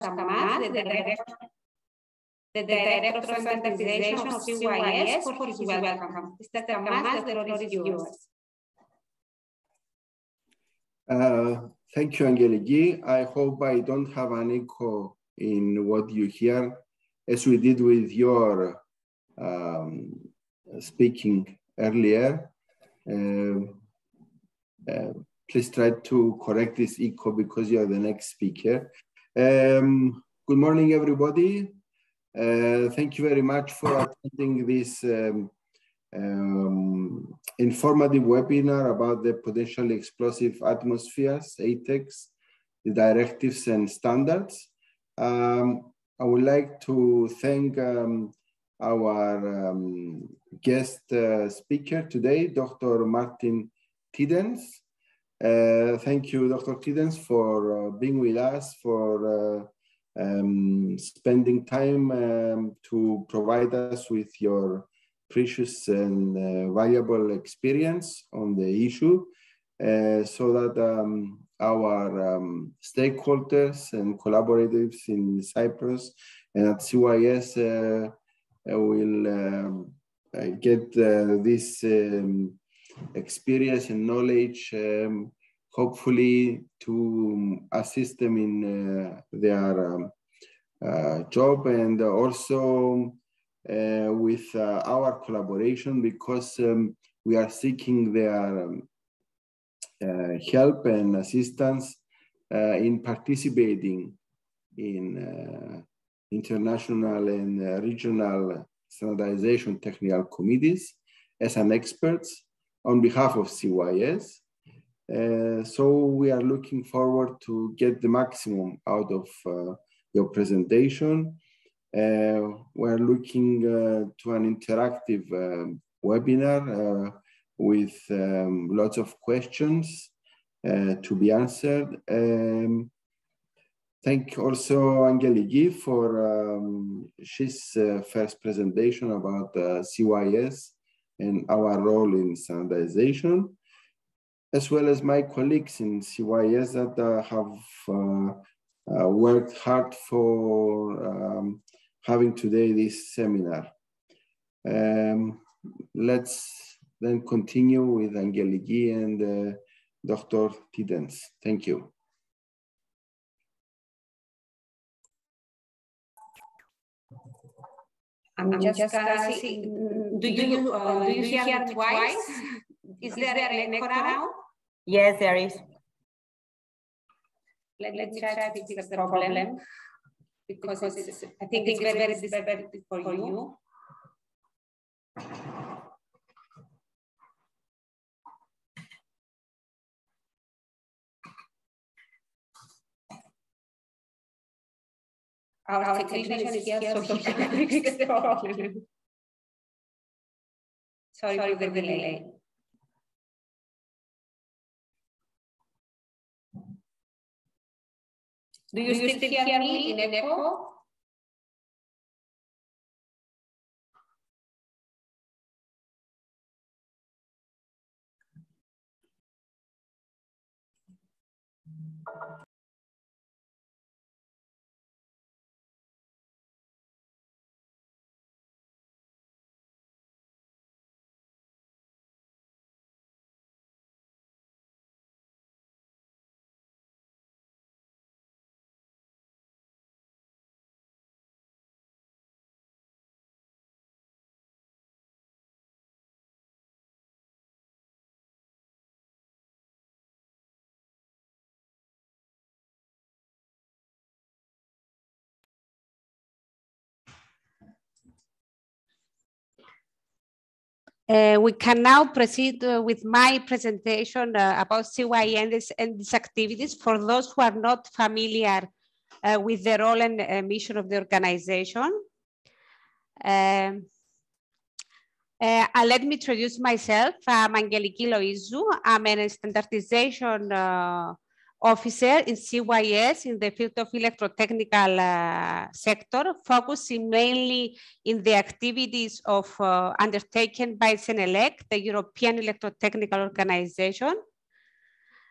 Kamas, the director, the director of standardization of CYS, for his welcome. Mr. Kamas, the floor is yours. Uh, thank you, Angeliki. I hope I don't have an echo in what you hear, as we did with your um, speaking earlier. Uh, uh, please try to correct this echo because you are the next speaker. Um, good morning, everybody. Uh, thank you very much for attending this um, um, informative webinar about the potentially explosive atmospheres, ATEX, the directives and standards. Um, I would like to thank um, our um, guest uh, speaker today, Dr. Martin Thedens. Uh, thank you, Dr. Thedens, for uh, being with us, for uh, um, spending time um, to provide us with your precious and uh, valuable experience on the issue uh, so that um, our um, stakeholders and collaborators in Cyprus and at CYS will um, get this um, experience and knowledge um, hopefully to assist them in their um, job and also uh, with uh, our collaboration because um, we are seeking their um, uh, help and assistance in participating in international and regional standardization technical committees as an expert on behalf of CYS. Uh, so we are looking forward to get the maximum out of uh, your presentation uh, we're looking uh, to an interactive um, webinar uh, with um, lots of questions to be answered. Um, thank also Angeliki for um, uh, first presentation about uh, CYS and our role in standardization, as well as my colleagues in CYS that uh, have worked hard for um, having today this seminar. Um, let's then continue with Angeliki and uh, Dr. Thedens. Thank you. I'm just, just gonna see, do you, uh, do you hear me twice? Is, Is there, there an echo now? Yes, there is. Let, let me try to fix the problem because, because it's, I think it's very, very difficult for, for you. Our, Our technician is here, so he can fix the problem. Sorry, Sorry for the delay. Do you, Do you still, still hear me in echo? Uh, we can now proceed uh, with my presentation uh, about CYE and, these activities for those who are not familiar uh, with the role and uh, mission of the organization. Um, uh, let me introduce myself. I'm Angeliki Loizou. I'm a standardization officer in CYS in the field of electrotechnical uh, sector, focusing mainly in the activities of uh, undertaken by CENELEC, the European Electrotechnical Organization.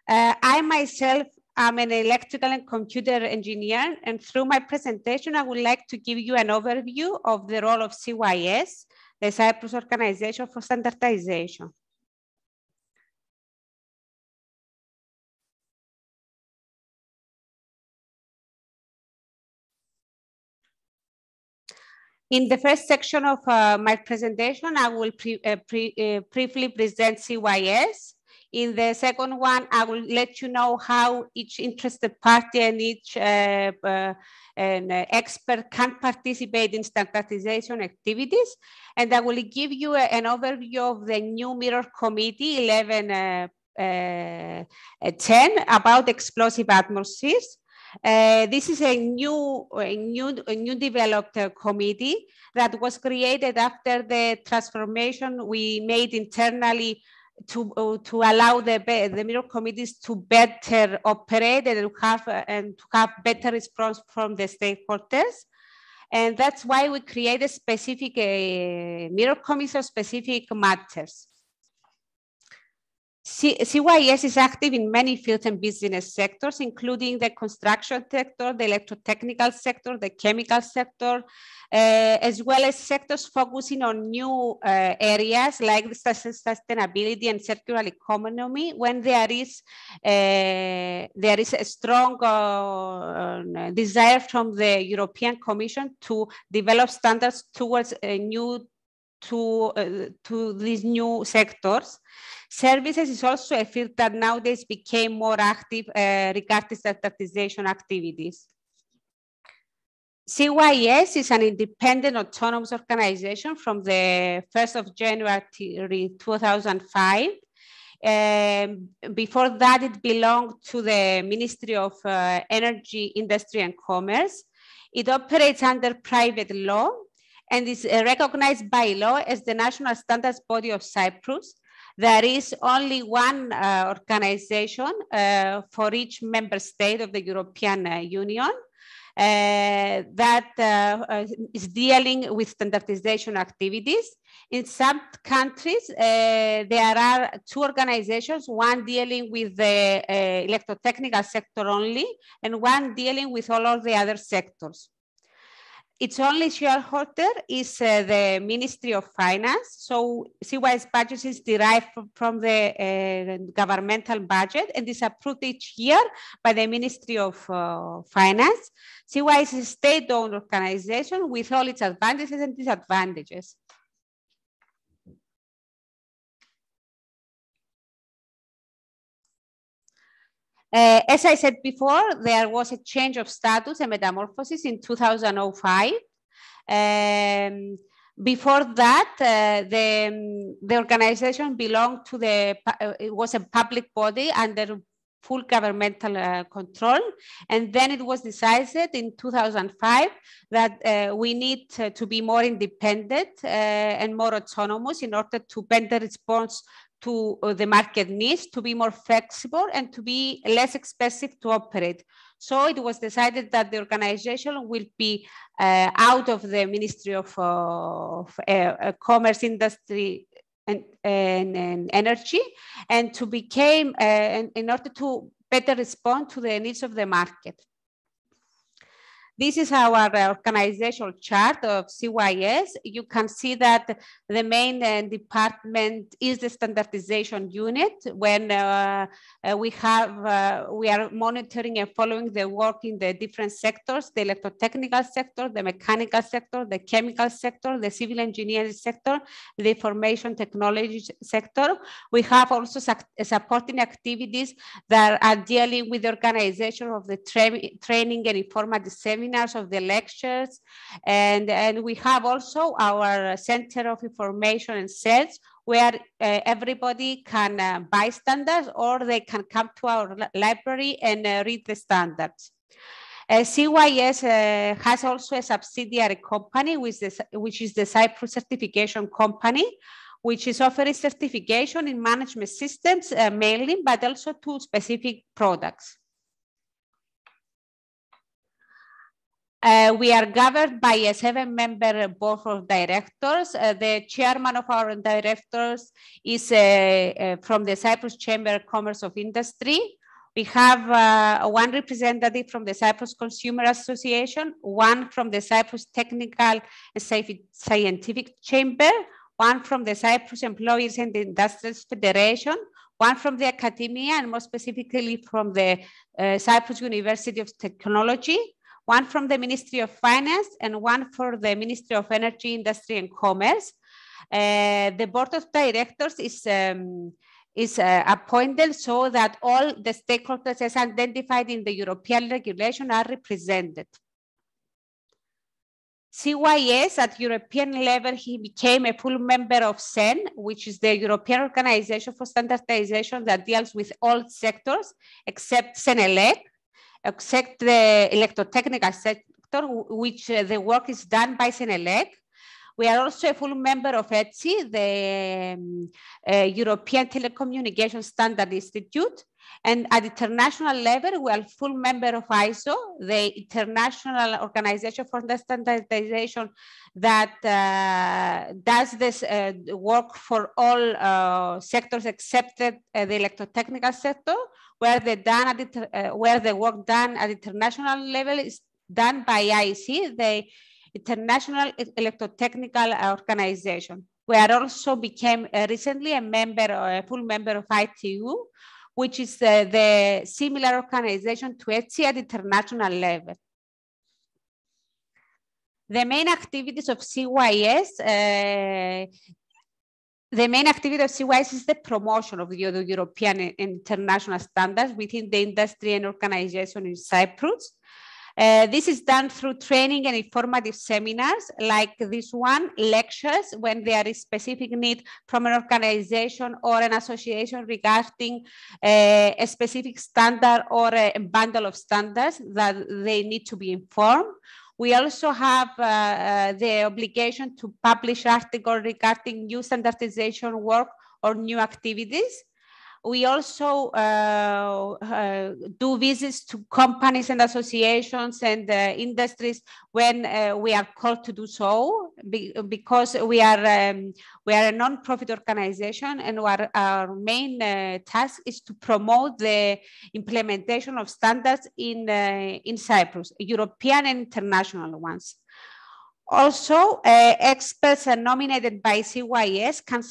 Uh, I myself I'm an electrical and computer engineer, and through my presentation, I would like to give you an overview of the role of CYS, the Cyprus Organization for Standardization. In the first section of uh, my presentation, I will pre, uh, pre, uh, briefly present CYS. In the second one, I will let you know how each interested party and each uh, uh, expert can participate in standardization activities. And I will give you a, an overview of the new mirror committee 11 uh, 10 about explosive atmospheres. Uh, this is a new, a new, a new developed uh, committee that was created after the transformation we made internally to, uh, to allow the, the mirror committees to better operate and to have, uh, and to have better response from the stakeholders. And that's why we created specific uh, mirror committees specific matters. CYS is active in many fields and business sectors, including the construction sector, the electrotechnical sector, the chemical sector, uh, as well as sectors focusing on new uh, areas like sustainability and circular economy when there is, uh, there is a strong uh, desire from the European Commission to develop standards towards a new to, uh, to these new sectors. Services is also a field that nowadays became more active uh, regarding standardization activities. CYS is an independent autonomous organization from the 1st of January 2005. Um, before that, it belonged to the Ministry of uh, Energy, Industry and Commerce. It operates under private law and is recognized by law as the national standards body of Cyprus. There is only one uh, organization uh, for each member state of the European uh, Union. Uh, that uh, uh, is dealing with standardization activities. In some countries, there are two organizations, one dealing with the electrotechnical sector only, and one dealing with all of the other sectors its only shareholder is uh, the Ministry of Finance. So CYS budget is derived from, the uh, governmental budget and is approved each year by the Ministry of uh, Finance. CYS is a state-owned organization with all its advantages and disadvantages. Uh, as I said before, there was a change of status, a metamorphosis in 2005. Um, before that, uh, the, the organization belonged to the, uh, it was a public body under full governmental uh, control. And then it was decided in 2005 that uh, we need to, to be more independent uh, and more autonomous in order to better response to uh, the market needs to be more flexible and to be less expensive to operate. So it was decided that the organization will be uh, out of the Ministry of, uh, of uh, uh Commerce, Industry and, and, and, Energy and to become, uh, in, in order to better respond to the needs of the market. This is our organizational chart of CYS. You can see that the main uh, department is the standardization unit when uh, uh, we have, uh, we are monitoring and following the work in the different sectors, the electrotechnical sector, the mechanical sector, the chemical sector, the civil engineering sector, the information technology sector. We have also supporting activities that are dealing with the organization of the tra training and informative seminars seminars, of the lectures. And, and we have also our Center of Information and Sales where uh, everybody can uh, buy standards or they can come to our library and uh, read the standards. Uh, CYS uh, has also a subsidiary company, which is, which is the Cyprus Certification Company, which is offering certification in management systems uh, mainly, but also to specific products. Uh, we are governed by a seven-member board of directors. Uh, the chairman of our directors is uh, uh from the Cyprus Chamber of Commerce of Industry. We have uh, one representative from the Cyprus Consumer Association, one from the Cyprus Technical and Scientific Chamber, one from the Cyprus Employers and Industries Federation, one from the academia and more specifically from the uh, Cyprus University of Technology, one from the Ministry of Finance and one for the Ministry of Energy, Industry and Commerce. Uh, the board of directors is um, is uh, appointed so that all the stakeholders as identified in the European regulation are represented. CYS at European level, he became a full member of CEN, which is the European Organization for Standardization that deals with all sectors except CENELEC, except the electrotechnical sector, which uh, the work is done by CENELEC. We are also a full member of ETSI, the um, uh, European Telecommunication Standard Institute. And at international level, we are a full member of ISO, the international organization for the standardization that uh, does this uh, work for all uh, sectors except uh, the electrotechnical sector, where the, done at, uh, where the work done at international level is done by IEC, the International Electrotechnical Organization. We are also became uh, recently a member, a full member of ITU, which is uh, the similar organization to ETSI at international level. The main activities of CYS, uh, the main activity of CYS is the promotion of the other European and international standards within the industry and organization in Cyprus. Uh, this is done through training and informative seminars like this one, lectures when there is specific need from an organization or an association regarding uh, a specific standard or a bundle of standards that they need to be informed. We also have uh, uh the obligation to publish articles regarding new standardization work or new activities we also uh, uh, do visits to companies and associations and uh, industries when we are called to do so be, because we are um, we are a non-profit organization and our, our main task is to promote the implementation of standards in in Cyprus, European and international ones. Also, uh, experts nominated by CYS can,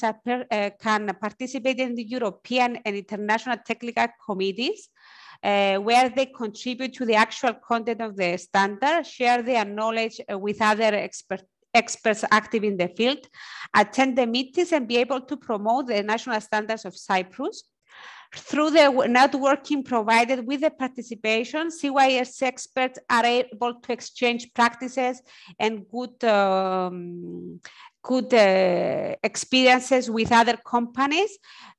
uh, can participate in the European and international technical committees uh, where they contribute to the actual content of the standard, share their knowledge uh, with other expert, experts active in the field, attend the meetings and be able to promote the national standards of Cyprus. Through the networking provided with the participation, CYS experts are able to exchange practices and good, um, good uh, experiences with other companies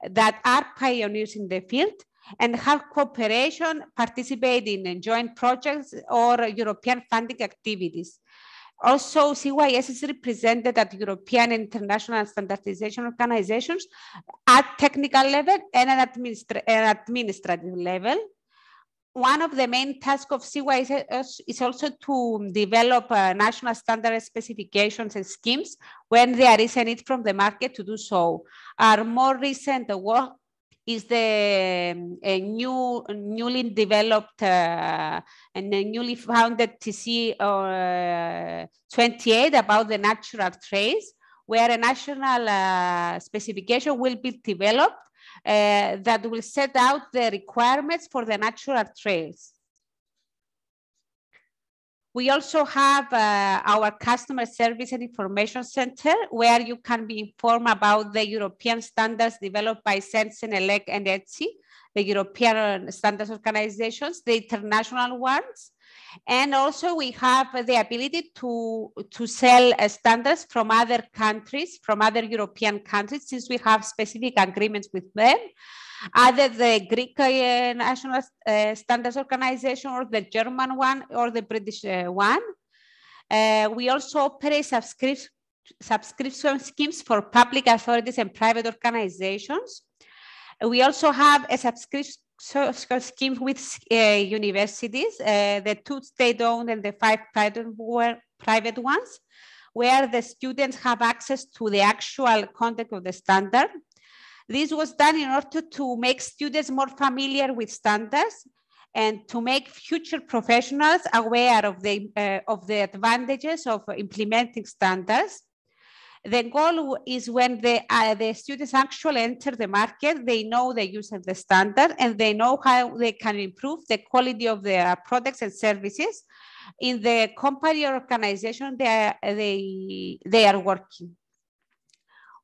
that are pioneers in the field and have cooperation, participate in joint projects or European funding activities. Also, CYS is represented at European international standardization organizations at technical level and at administra administrative level. One of the main tasks of CYS is also to develop uh, national standard specifications and schemes when there is a need from the market to do so. Our more recent work is the a new newly developed uh, and newly founded TC uh, 28 about the natural trails, where a national uh, specification will be developed uh, that will set out the requirements for the natural trails. We also have uh, our customer service and information center where you can be informed about the European standards developed by CEN-CENELEC and ETSI, the European standards organizations, the international ones. And also we have the ability to, to sell uh, standards from other countries, from other European countries, since we have specific agreements with them either the Greek uh, National uh, Standards Organization or the German one or the British uh, one. we also operate subscription subscription schemes for public authorities and private organizations. We also have a subscription scheme with uh, universities, uh, the two state-owned and the five private, private ones, where the students have access to the actual content of the standard. This was done in order to make students more familiar with standards and to make future professionals aware of the, uh, of the advantages of implementing standards. The goal is when the, uh, the students actually enter the market, they know the use of the standard and they know how they can improve the quality of their products and services in the company or organization they are, they, they are working.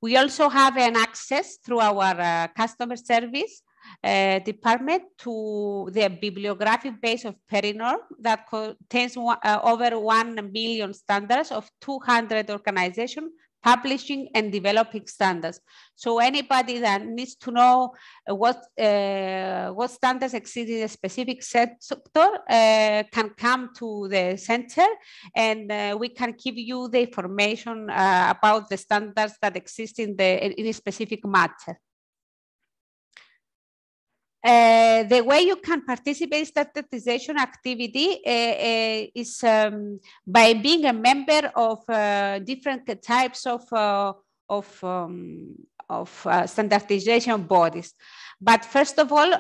We also have an access through our uh, customer service uh, department to the bibliographic base of Perinorm that contains uh, over 1 million standards of 200 organizations publishing and developing standards. So anybody that needs to know uh, what uh, what standards exist in a specific sector uh, can come to the center and uh, we can give you the information uh, about the standards that exist in, the, in a specific matter. Uh, the way you can participate in standardization activity uh, is um, by being a member of uh, different types of, uh, of, um, of uh, standardization bodies. But first of all,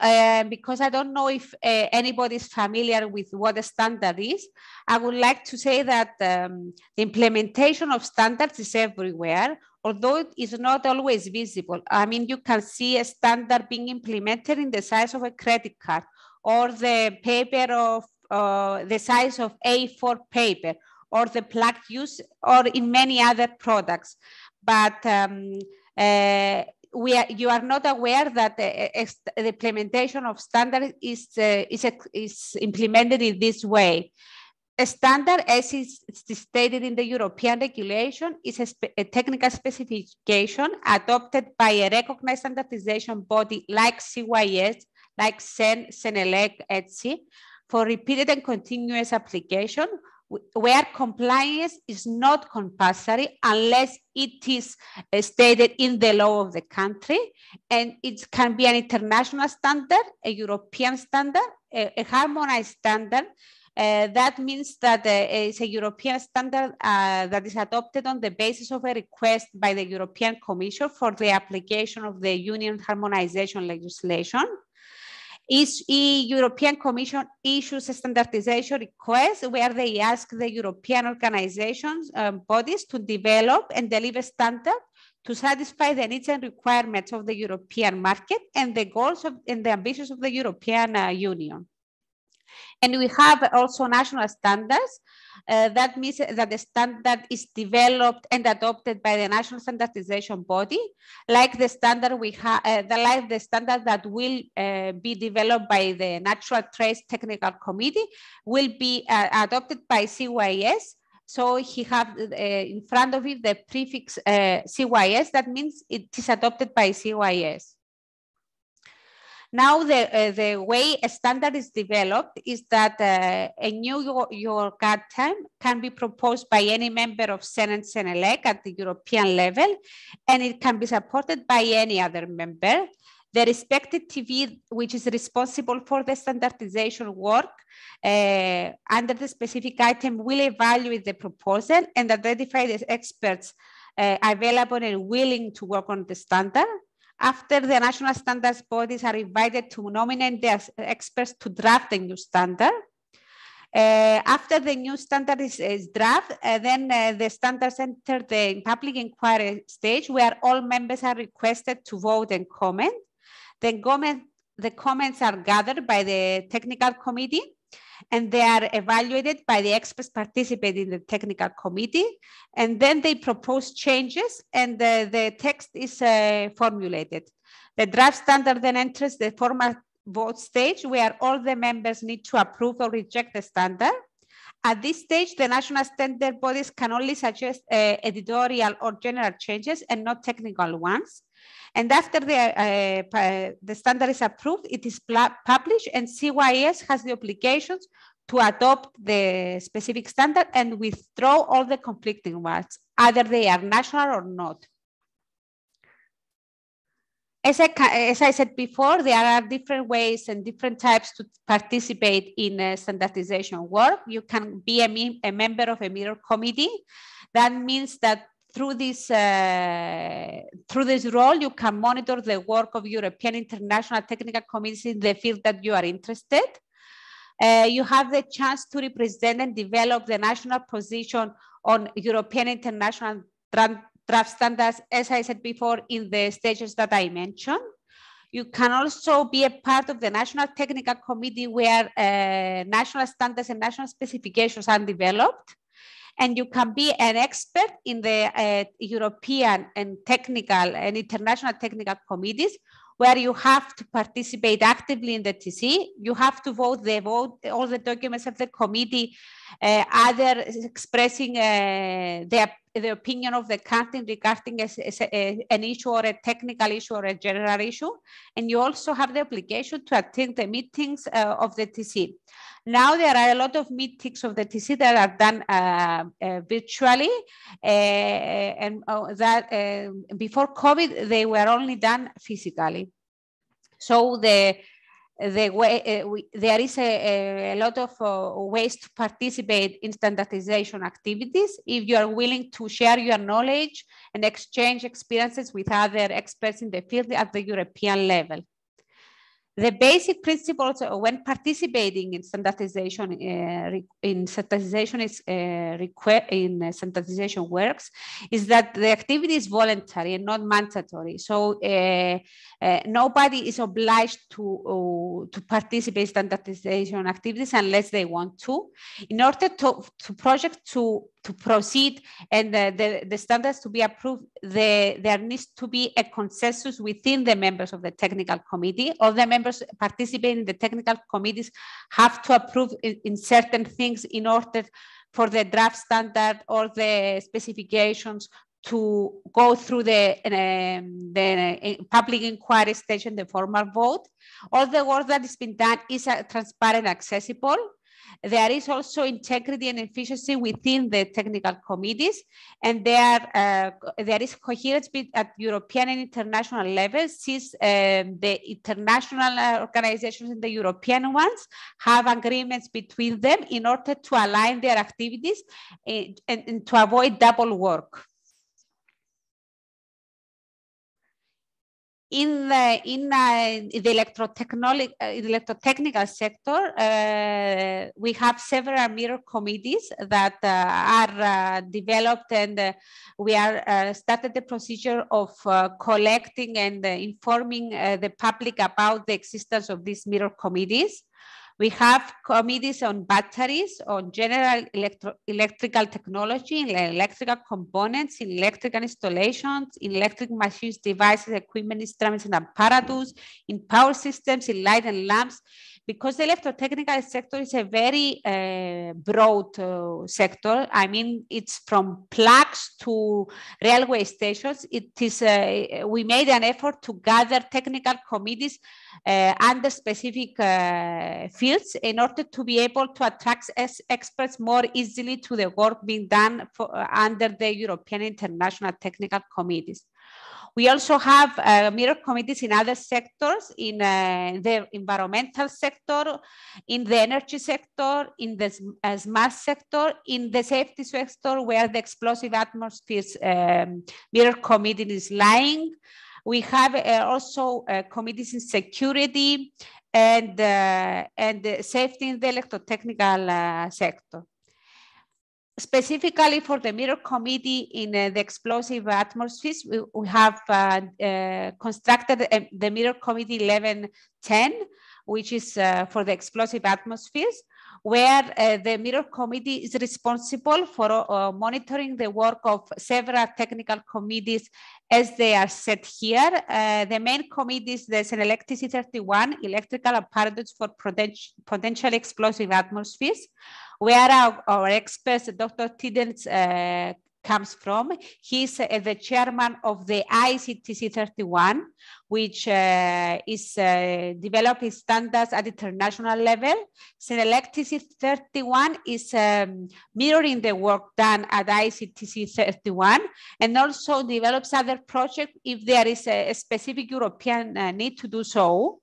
because I don't know if anybody is familiar with what a standard is, I would like to say that um, the implementation of standards is everywhere although it is not always visible. I mean, you can see a standard being implemented in the size of a credit card or the paper of uh, the size of A4 paper or the plug use or in many other products. But um, uh, we are, you are not aware that the, the implementation of standard is, uh, is, is implemented in this way. A standard, as is stated in the European regulation, is a, a, technical specification adopted by a recognized standardization body like CYS, like CEN, CENELEC, ETSI, for repeated and continuous application, where compliance is not compulsory unless it is uh, stated in the law of the country. And it can be an international standard, a European standard, a, a harmonized standard, uh, that means that uh, it's a European standard uh, that is adopted on the basis of a request by the European Commission for the application of the Union harmonization legislation. Each European Commission issues a standardization request where they ask the European organizations, um, bodies to develop and deliver standards to satisfy the needs and requirements of the European market and the goals of, and the ambitions of the European uh, Union. And we have also national standards. Uh, that means that the standard is developed and adopted by the national standardization body, like the standard we have, uh, the like the standard that will uh, be developed by the Natural Trails Technical Committee will be uh, adopted by CYS. So he have uh, in front of it the prefix uh, CYS. That means it is adopted by CYS. Now, the, uh, the way a standard is developed is that uh, a new work item can be proposed by any member of CEN and CENELEC at the European level, and it can be supported by any other member. The respected TC, which is responsible for the standardization work uh, under the specific item, will evaluate the proposal and identify the experts uh, available and willing to work on the standard. After the national standards bodies are invited to nominate their experts to draft the new standard. Uh, after the new standard is, is drafted, uh, then uh, the standards enter the public inquiry stage where all members are requested to vote and comment. The, comment, the comments are gathered by the technical committee and they are evaluated by the experts participating in the technical committee. And then they propose changes and the, the text is uh, formulated. The draft standard then enters the formal vote stage where all the members need to approve or reject the standard. At this stage, the national standard bodies can only suggest uh, editorial or general changes and not technical ones. And after the, uh, the standard is approved, it is published and CYS has the obligations to adopt the specific standard and withdraw all the conflicting ones, either they are national or not. As I, as I, said before, there are different ways and different types to participate in uh, standardization work. You can be a, a, member of a mirror committee. That means that through this uh, through this role, you can monitor the work of European international technical committees in the field that you are interested. Uh, you have the chance to represent and develop the national position on European international draft standards, as I said before, in the stages that I mentioned. You can also be a part of the National Technical Committee where uh, national standards and national specifications are developed. And you can be an expert in the uh, European and technical and international technical committees where you have to participate actively in the TC. You have to vote the vote, all the documents of the committee, uh, either expressing uh, the, the opinion of the country regarding a, a, an issue or a technical issue or a general issue. And you also have the obligation to attend the meetings uh, of the TC. Now there are a lot of meetings of the TC that are done uh, uh, virtually, uh, and uh, that uh, before COVID they were only done physically. So the the way uh, we, there is a, a lot of ways to participate in standardization activities. If you are willing to share your knowledge and exchange experiences with other experts in the field at the European level. The basic principles when participating in standardization uh, in standardization is uh, in standardization works is that the activity is voluntary and not mandatory. So uh, uh nobody is obliged to uh, to participate in standardization activities unless they want to. In order to, to project to to proceed and the, the, the, standards to be approved, the, there needs to be a consensus within the members of the technical committee. All the members participating in the technical committees have to approve in, in certain things in order for the draft standard or the specifications to go through the, um, the uh, public inquiry stage and the formal vote. All the work that has been done is uh, transparent accessible. There is also integrity and efficiency within the technical committees, and there, uh, there is coherence at European and international levels since um, the international uh, organizations and the European ones have agreements between them in order to align their activities and, and, and to avoid double work. In the in uh, the electrotechnical electrotechnical sector, uh, we have several mirror committees that uh, are uh, developed, and uh, we are started the procedure of collecting and informing the public about the existence of these mirror committees. We have committees on batteries, on general electro electrical technology, electrical components, electrical installations, in electric machines, devices, equipment, instruments, and apparatus, in power systems, in light and lamps, because the electrotechnical sector is a very uh, broad uh, sector. I mean, it's from plugs to railway stations. It is, uh, we made an effort to gather technical committees uh, under specific uh, fields in order to be able to attract experts more easily to the work being done for, uh, under the European International Technical Committees. We also have uh, mirror committees in other sectors, in uh, the environmental sector, in the energy sector, in the uh, smart sector, in the safety sector, where the explosive atmospheres um, mirror committee is lying. We have uh, also uh, committees in security and, uh, and safety in the electrotechnical sector specifically for the mirror committee in uh, the explosive atmospheres, we, we have uh, uh, constructed the mirror committee 1110, which is uh, for the explosive atmospheres, where uh, the mirror committee is responsible for uh, monitoring the work of several technical committees as they are set here. the main committees, there's an electricity 31, electrical apparatus for potential explosive atmospheres, where our, our experts, Dr. Thedens, uh, comes from. He's uh, the chairman of the IEC TC 31, which uh, is uh, developing standards at international level. ICTC 31 is um, mirroring the work done at IEC TC 31 and also develops other projects if there is a, a specific European uh, need to do so.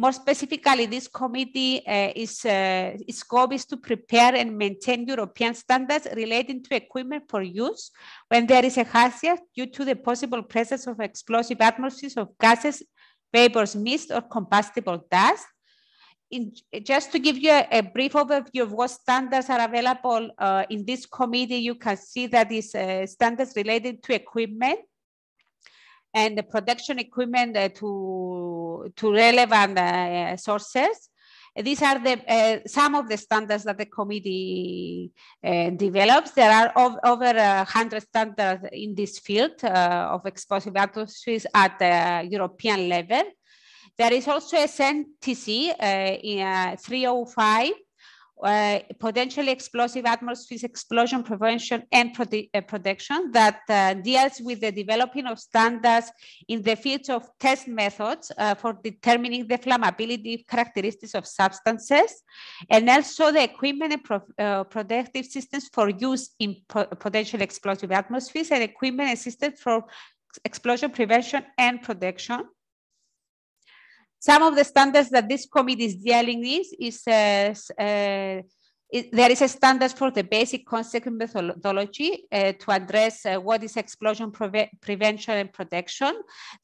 More specifically, this committee uh, is uh, its scope is to prepare and maintain European standards relating to equipment for use when there is a hazard due to the possible presence of explosive atmospheres of gases, vapors, mist, or combustible dust. In, just to give you a, a, brief overview of what standards are available uh, in this committee, you can see that these uh, standards related to equipment and the production equipment uh, to, to relevant uh, sources. These are the uh, some of the standards that the committee develops. There are over 100 standards in this field of explosive atmospheres at the European level. There is also a CEN TC uh, in, uh, 305 uh, potentially explosive atmospheres explosion prevention and prote uh, protection that uh, deals with the developing of standards in the field of test methods uh, for determining the flammability characteristics of substances and also the equipment and pro uh, protective systems for use in po potentially explosive atmospheres and equipment and systems for explosion prevention and protection. Some of the standards that this committee is dealing with is uh, uh, it, there is a standard for the basic concept methodology uh, to address uh, what is explosion pre prevention and protection.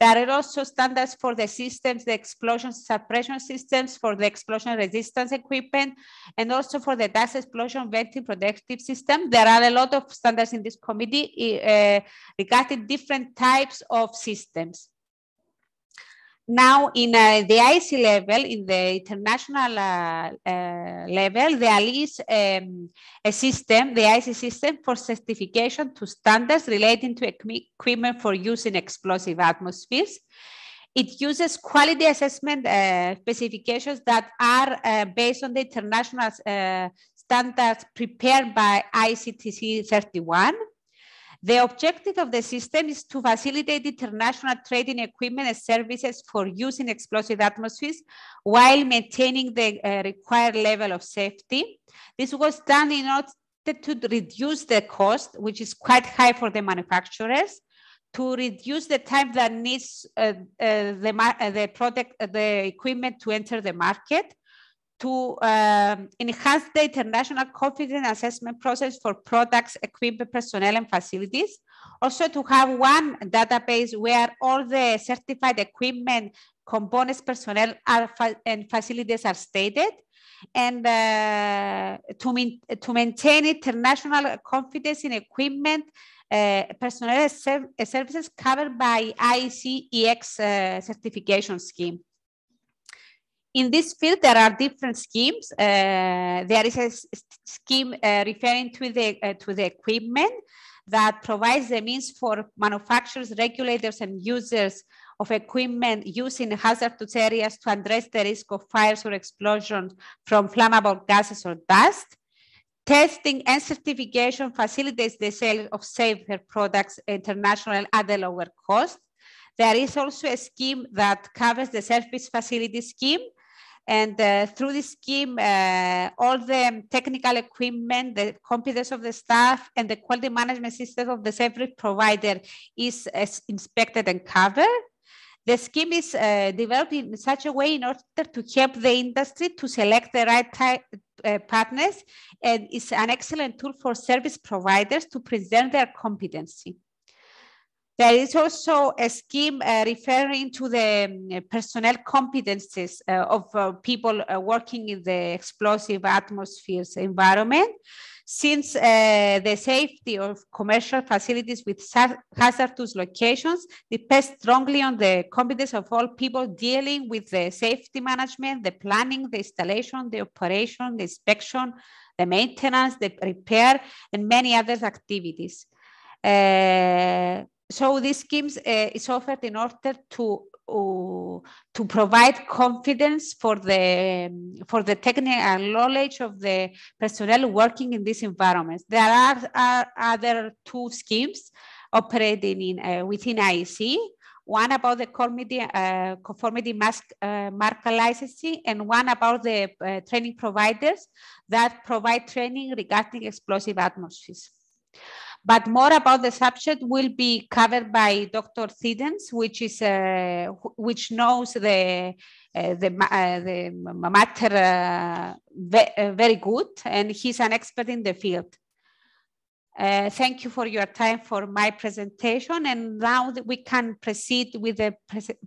There are also standards for the systems, the explosion suppression systems, for the explosion resistance equipment, and also for the dust explosion venting protective system. There are a lot of standards in this committee uh, regarding different types of systems. Now, in uh, the IEC level, in the international uh, uh, level, there is um, a system, the IEC system for certification to standards relating to equipment for use in explosive atmospheres. It uses quality assessment uh, specifications that are uh, based on the international uh, standards prepared by IEC TC 31 the objective of the system is to facilitate international trading equipment and services for use in explosive atmospheres while maintaining the uh, required level of safety. This was done in order to reduce the cost, which is quite high for the manufacturers, to reduce the time that needs uh, uh, the, uh, the product, uh, the equipment to enter the market, to um, enhance the international confidence assessment process for products, equipment, personnel, and facilities. Also to have one database where all the certified equipment, components, personnel fa and facilities are stated. And uh, to, to maintain international confidence in equipment, uh, personnel services covered by IECEx uh, certification scheme. In this field, there are different schemes. Uh, there is a scheme uh, referring to the, uh, to the equipment that provides the means for manufacturers, regulators, and users of equipment used in hazardous areas to address the risk of fires or explosions from flammable gases or dust. Testing and certification facilitates the sale of safer products internationally at a lower cost. There is also a scheme that covers the service facility scheme and uh, through this scheme, uh, all the technical equipment, the competence of the staff, and the quality management system of the service provider is uh, inspected and covered. The scheme is uh, developed in such a way in order to help the industry to select the right type, uh, partners and is an excellent tool for service providers to present their competency. There is also a scheme uh, referring to the um, personnel competencies uh, of uh, people uh, working in the explosive atmospheres environment. Since uh, the safety of commercial facilities with hazardous locations depends strongly on the competence of all people dealing with the safety management, the planning, the installation, the operation, the inspection, the maintenance, the repair, and many other activities. Uh, so this schemes uh, is offered in order to uh, to provide confidence for the um, for the technical knowledge of the personnel working in these environments. There are, are other two schemes operating in uh, within IEC. One about the conformity, uh, conformity mask, uh, marker licensing and one about the training providers that provide training regarding explosive atmospheres. But more about the subject will be covered by Dr. Thedens, which is uh, which knows the uh, the, uh, the matter uh, uh, very good, and he's an expert in the field. Uh, thank you for your time for my presentation. And now we can proceed with the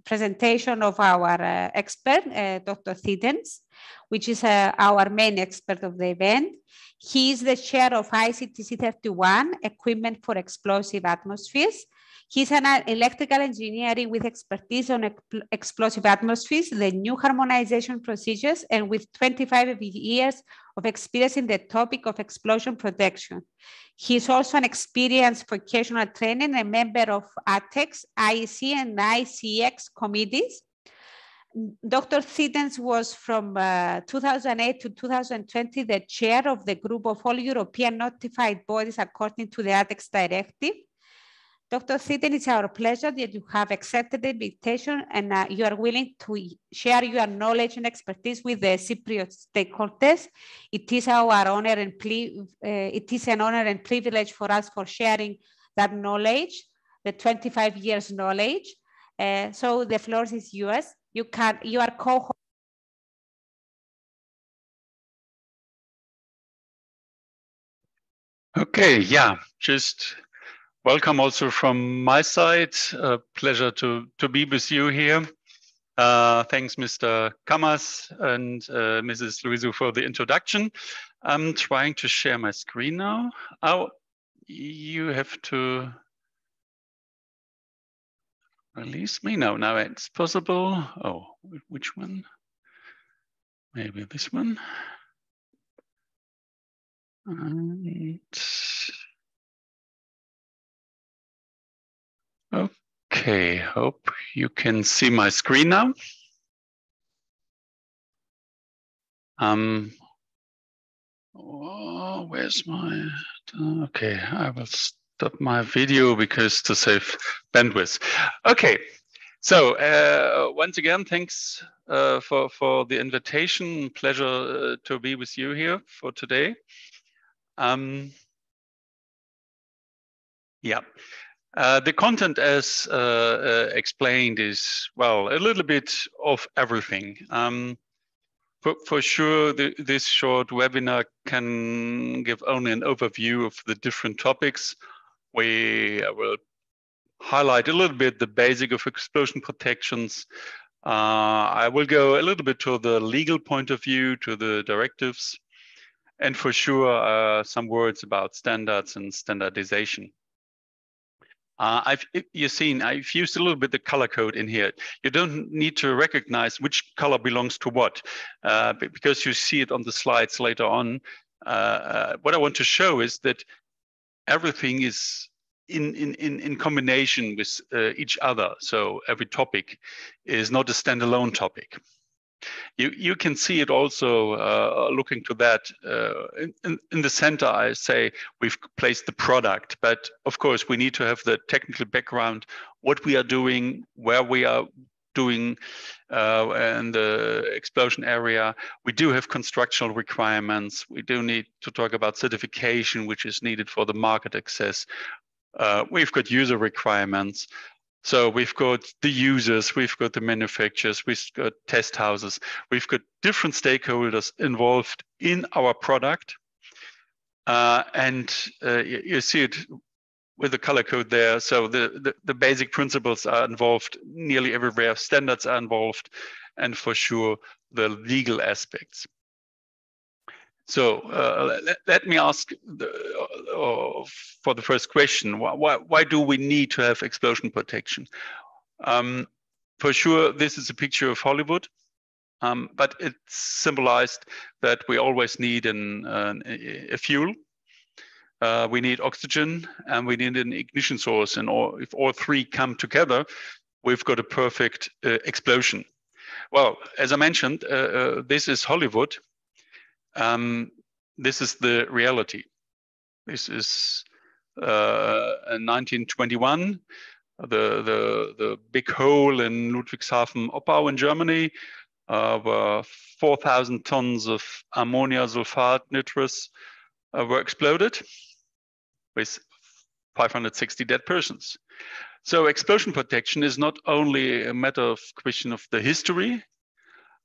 presentation of our expert, Dr. Thedens, which is our main expert of the event. He is the chair of IEC TC 31, Equipment for Explosive Atmospheres. He's an electrical engineering with expertise on explosive atmospheres, the new harmonization procedures, and with 25 years of experience in the topic of explosion protection. He's also an experienced vocational trainer and a member of ATEX, IEC, and IECEx committees. Dr. Thedens was from uh, 2008 to 2020 the chair of the group of all European notified bodies according to the ATEX directive. Dr. Thedens, it's our pleasure that you have accepted the invitation and uh, you are willing to share your knowledge and expertise with the Cypriot stakeholders. It is our honor and uh, it is an honor and privilege for us for sharing that knowledge, the 25 years knowledge. Uh, so the floor is yours. You can, you are co. Okay, yeah, just welcome also from my side. A pleasure to, to be with you here. Uh, thanks, Mr. Kamas and uh, Mrs. Luizu for the introduction. I'm trying to share my screen now. Oh, you have to release me? No, now it's possible. Oh, which one? Maybe this one. And Okay, hope you can see my screen now. Um, oh, where's my, okay, I will stop my video because to save bandwidth. Okay, so uh, once again, thanks uh, for, for the invitation. Pleasure uh, to be with you here for today. Um, yeah, uh, the content, as uh, uh, explained, is well a little bit of everything. Um, for, for, sure, the, this short webinar can give only an overview of the different topics. We will highlight a little bit the basic of explosion protections. Uh, I will go a little bit to the legal point of view, to the directives, and for sure, uh, some words about standards and standardization. Uh, I've you've seen I've used a little bit the color code in here. You don't need to recognize which color belongs to what, uh, because you see it on the slides later on. Uh, uh, what I want to show is that everything is in in in, in combination with uh, each other. So every topic is not a standalone topic. You, you can see it also uh, looking to that uh, in, in the center, I say we've placed the product, but of course we need to have the technical background, what we are doing, where we are doing uh, in the explosion area. We do have constructional requirements. We do need to talk about certification, which is needed for the market access. Uh, we've got user requirements. So we've got the users, we've got the manufacturers, we've got test houses, we've got different stakeholders involved in our product. Uh, and uh, you, you, see it with the color code there. So the, the, the, basic principles are involved nearly everywhere, standards are involved, and for sure the legal aspects. So uh, let, let, me ask the, uh, for the first question, why, why, why, do we need to have explosion protection? Um, for sure, this is a picture of Hollywood, um, but it's symbolized that we always need an, an a fuel. Uh, we need oxygen and we need an ignition source. And all, if all three come together, we've got a perfect uh, explosion. Well, as I mentioned, uh, uh, this is Hollywood um, this is the reality. This is uh, 1921, the, the, the big hole in Ludwigshafen Oppau in Germany, uh, where 4,000 tons of ammonia sulfate nitrous uh, were exploded with 560 dead persons. So explosion protection is not only a matter of question of the history.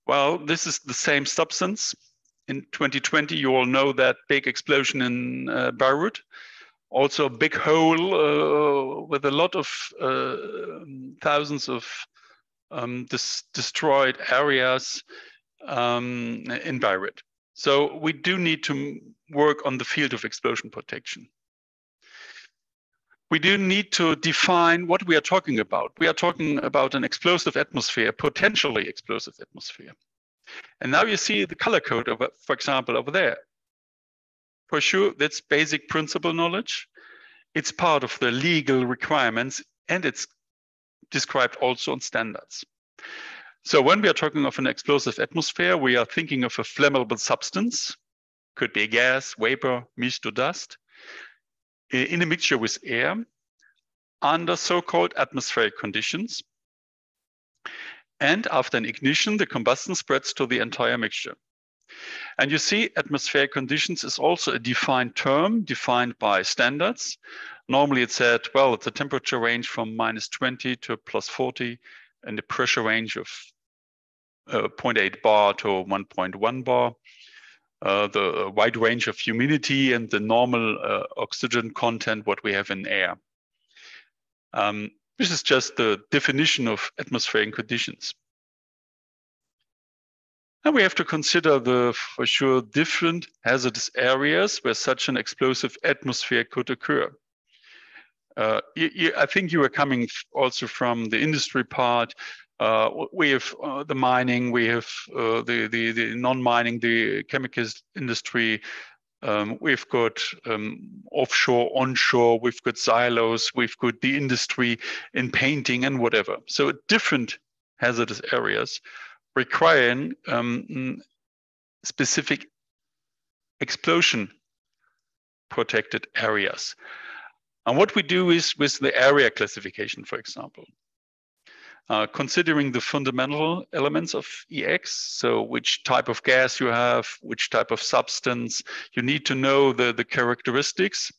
Well, this is the same substance. In 2020, you all know that big explosion in uh, Beirut. Also a big hole uh, with a lot of uh, thousands of um, destroyed areas um, in Beirut. So we do need to work on the field of explosion protection. We do need to define what we are talking about. We are talking about an explosive atmosphere, potentially explosive atmosphere. And now you see the color code, of, for example, over there. For sure, that's basic principle knowledge. It's part of the legal requirements and it's described also in standards. So when we are talking of an explosive atmosphere, we are thinking of a flammable substance, could be a gas, vapor, mist, or dust, in a mixture with air under so-called atmospheric conditions. And after an ignition, the combustion spreads to the entire mixture. And you see atmospheric conditions is also a defined term defined by standards. Normally it's said, well, it's a temperature range from minus 20 to plus 40 and the pressure range of uh, 0.8 bar to 1.1 bar. Uh, the wide range of humidity and the normal uh, oxygen content what we have in air. Um, this is just the definition of atmospheric conditions. And we have to consider the, for sure, different hazardous areas where such an explosive atmosphere could occur. Uh, you, you, I think you are coming also from the industry part. Uh, we have uh, the mining, we have uh, the, the, the non-mining, the chemicals industry. Um, we've got um, offshore, onshore, we've got silos, we've got the industry in painting and whatever. So different hazardous areas requiring um, specific explosion protected areas. And what we do is with the area classification, for example, uh, considering the fundamental elements of EX, so which type of gas you have, which type of substance, you need to know the, the characteristics.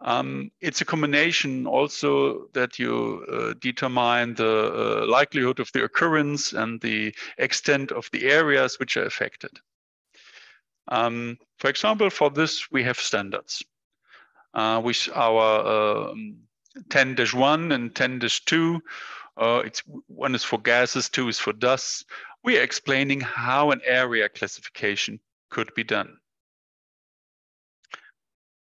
Um, it's a combination also that you uh, determine the uh, likelihood of the occurrence and the extent of the areas which are affected. Um, for example, for this, we have standards uh, with our um, 10-1 and 10-2. Uh, it's one is for gases, two is for dust. We are explaining how an area classification could be done.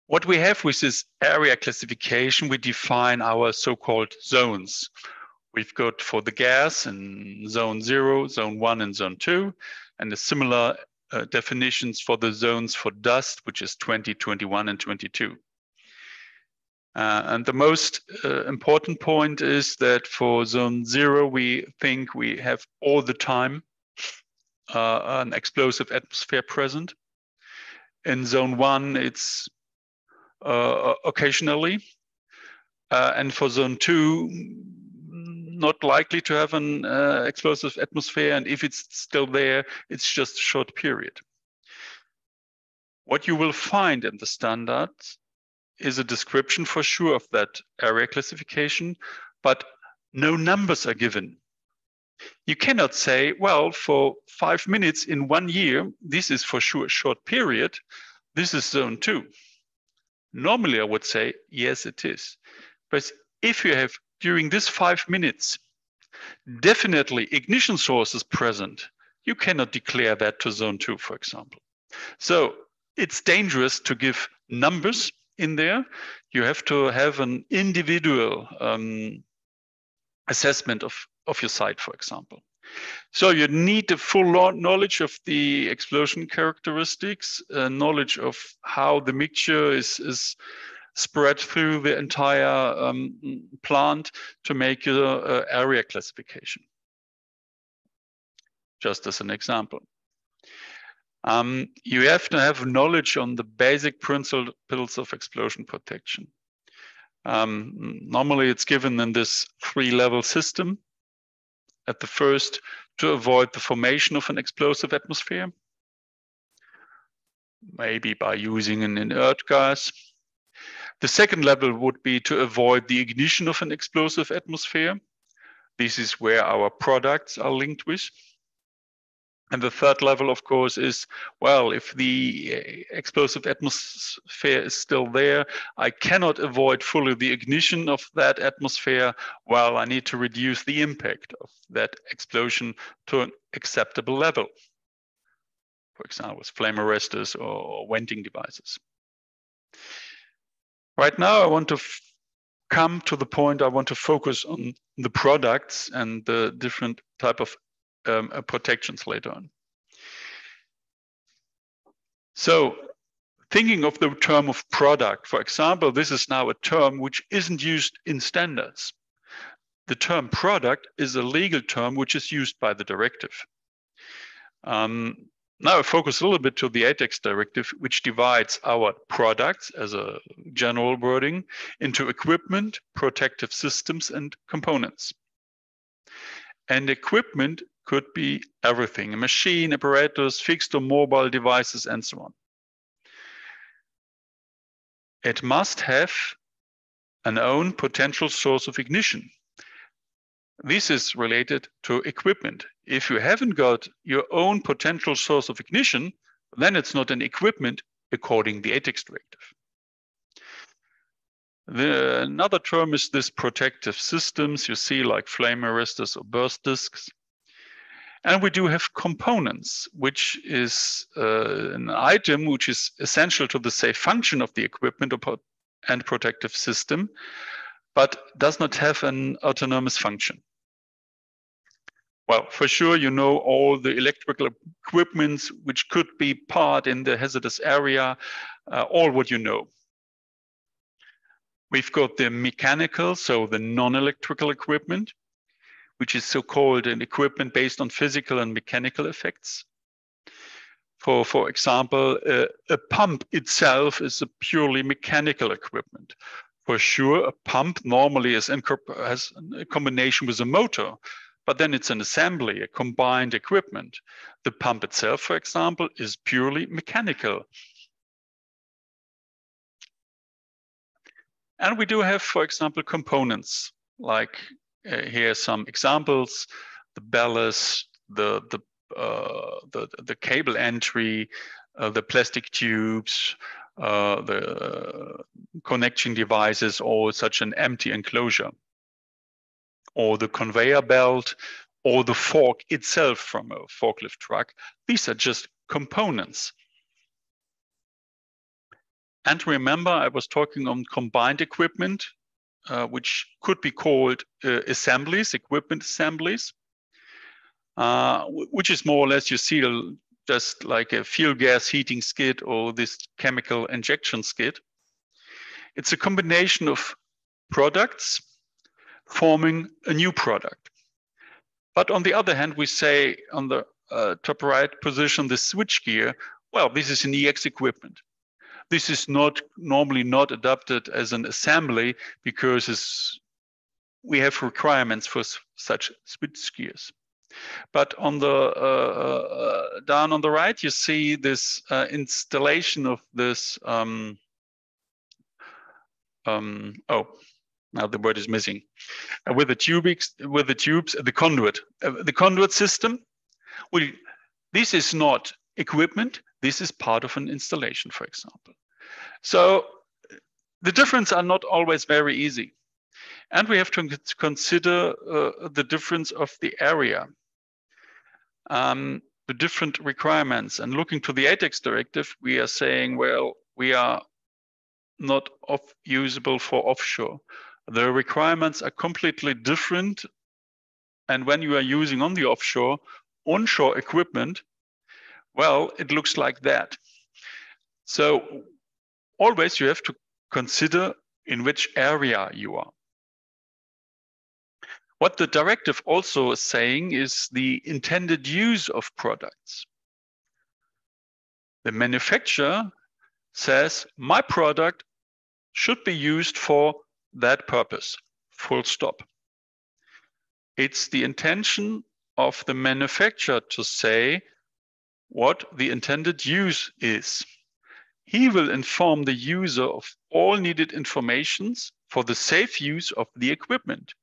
What we have with this area classification, we define our so-called zones. We've got for the gas in zone zero, zone one, and zone two, and the similar uh, definitions for the zones for dust, which is 20, 21, and 22. Uh, and the most uh, important point is that for zone zero, we think we have all the time uh, an explosive atmosphere present. In zone one, it's uh, occasionally. Uh, and for zone two, not likely to have an uh, explosive atmosphere. And if it's still there, it's just a short period. What you will find in the standards is a description for sure of that area classification, but no numbers are given. You cannot say, well, for five minutes in one year, this is for sure a short period, this is zone two. Normally, I would say, yes, it is. But if you have, during this five minutes, definitely ignition sources present, you cannot declare that to zone two, for example. So it's dangerous to give numbers in there. You have to have an individual um, assessment of, of your site, for example. So you need the full knowledge of the explosion characteristics, uh, knowledge of how the mixture is, is spread through the entire um, plant to make your uh, area classification. Just as an example. Um, you have to have knowledge on the basic principles of explosion protection. Um, normally it's given in this three level system. At the first, to avoid the formation of an explosive atmosphere, maybe by using an inert gas. The second level would be to avoid the ignition of an explosive atmosphere. This is where our products are linked with. And the third level, of course, is, well, if the uh, explosive atmosphere is still there, I cannot avoid fully the ignition of that atmosphere. Well, I need to reduce the impact of that explosion to an acceptable level. For example, with flame arresters or venting devices. Right now, I want to come to the point I want to focus on the products and the different type of um, uh, protections later on. So thinking of the term of product, for example, this is now a term which isn't used in standards. The term product is a legal term which is used by the directive. Um, now I focus a little bit to the ATEX directive, which divides our products as a general wording into equipment, protective systems, and components. And equipment could be everything, a machine, apparatus, fixed or mobile devices, and so on. It must have an own potential source of ignition. This is related to equipment. If you haven't got your own potential source of ignition, then it's not an equipment according the ATEX directive. The, another term is this protective systems. You see like flame arresters or burst discs. And we do have components, which is uh, an item which is essential to the safe function of the equipment and protective system, but does not have an autonomous function. Well, for sure, you know all the electrical equipments which could be part in the hazardous area, uh, all what you know. We've got the mechanical, so the non-electrical equipment which is so-called an equipment based on physical and mechanical effects. For, for example, a pump itself is a purely mechanical equipment. For sure, a pump normally is has a combination with a motor, but then it's an assembly, a combined equipment. The pump itself, for example, is purely mechanical. And we do have, for example, components like uh, here are some examples, the ballast, the, the, uh, the, the cable entry, uh, the plastic tubes, uh, the connection devices, or such an empty enclosure, or the conveyor belt, or the fork itself from a forklift truck. These are just components. And remember, I was talking on combined equipment uh, which could be called uh, assemblies, equipment assemblies, uh, which is more or less you see just like a fuel gas heating skid or this chemical injection skid. It's a combination of products forming a new product. But on the other hand, we say on the uh, top right position, the switch gear, well, this is an EX equipment. This is not normally not adopted as an assembly because we have requirements for such switch gears. But on the uh, uh, down on the right, you see this uh, installation of this. Um, um, oh, now the word is missing. Uh, with the tubes, with the tubes, the conduit, uh, the conduit system. Well, this is not equipment. This is part of an installation, for example. So the difference are not always very easy. And we have to consider uh, the difference of the area, um, the different requirements. And looking to the ATEX directive, we are saying, well, we are not off usable for offshore. The requirements are completely different. And when you are using on the offshore, onshore equipment, well, it looks like that. So always you have to consider in which area you are. What the directive also is saying is the intended use of products. The manufacturer says, my product should be used for that purpose, full stop. It's the intention of the manufacturer to say what the intended use is. he will inform the user of all needed informations for the safe use of the equipment.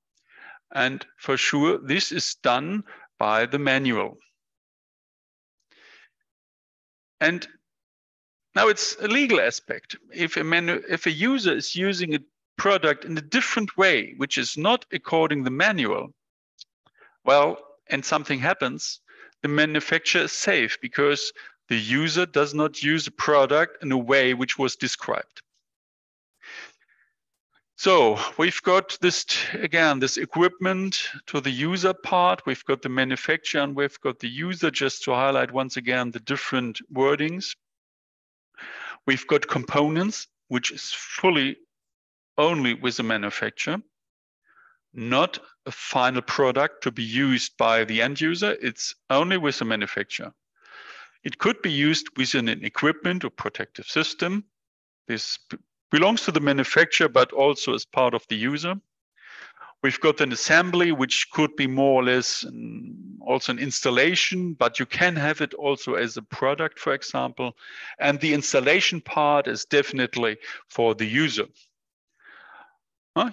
And for sure, this is done by the manual. And now it's a legal aspect. If a, if a user is using a product in a different way, which is not according the manual, well, and something happens, the manufacturer is safe because the user does not use a product in a way which was described. So we've got this, again, this equipment to the user part. We've got the manufacturer and we've got the user just to highlight once again the different wordings. We've got components, which is fully only with the manufacturer, not a final product to be used by the end user. It's only with the manufacturer. It could be used within an equipment or protective system. This belongs to the manufacturer, but also as part of the user. We've got an assembly, which could be more or less also an installation, but you can have it also as a product, for example. And the installation part is definitely for the user.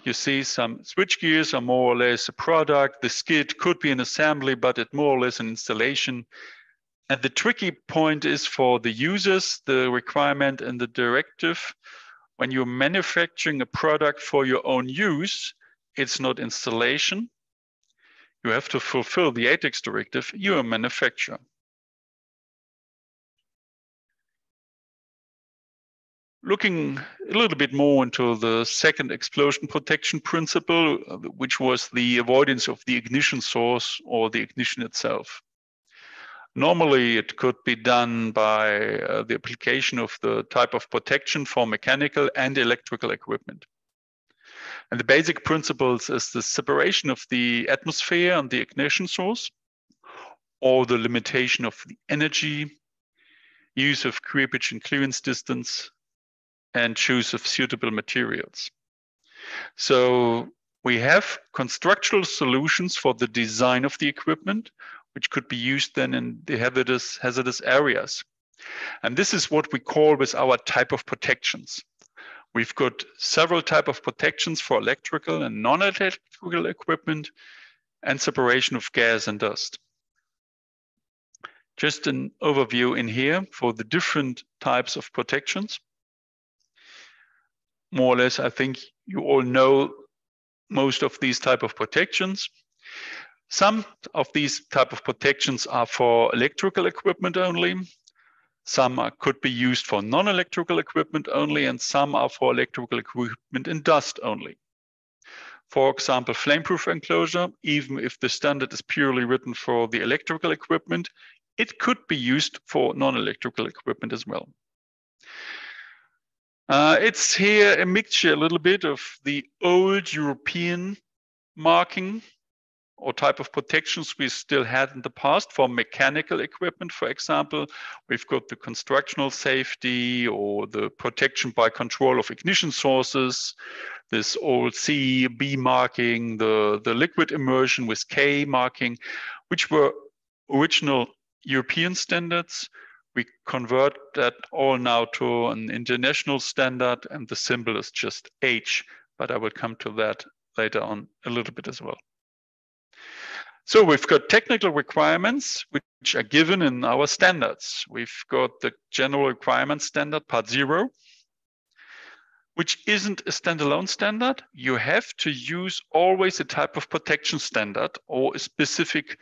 You see some switch gears are more or less a product. The skid could be an assembly, but it's more or less an installation. And the tricky point is for the users, the requirement and the directive. When you're manufacturing a product for your own use, it's not installation. You have to fulfill the ATEX directive. You're a manufacturer. Looking a little bit more into the second explosion protection principle, which was the avoidance of the ignition source or the ignition itself. Normally, it could be done by uh, the application of the type of protection for mechanical and electrical equipment. And the basic principles is the separation of the atmosphere and the ignition source, or the limitation of the energy, use of creepage and clearance distance, and choose of suitable materials. So we have constructural solutions for the design of the equipment, which could be used then in the hazardous, hazardous areas. And this is what we call with our type of protections. We've got several type of protections for electrical and non-electrical equipment and separation of gas and dust. Just an overview in here for the different types of protections. More or less, I think you all know most of these type of protections. Some of these type of protections are for electrical equipment only. Some are, could be used for non-electrical equipment only, and some are for electrical equipment in dust only. For example, flameproof enclosure, even if the standard is purely written for the electrical equipment, it could be used for non-electrical equipment as well. Uh, it's here a mixture a little bit of the old European marking or type of protections we still had in the past for mechanical equipment, for example. We've got the constructional safety or the protection by control of ignition sources, this old C, B marking, the, the liquid immersion with K marking, which were original European standards. We convert that all now to an international standard and the symbol is just H, but I will come to that later on a little bit as well. So we've got technical requirements which are given in our standards. We've got the general requirement standard part zero, which isn't a standalone standard. You have to use always a type of protection standard or a specific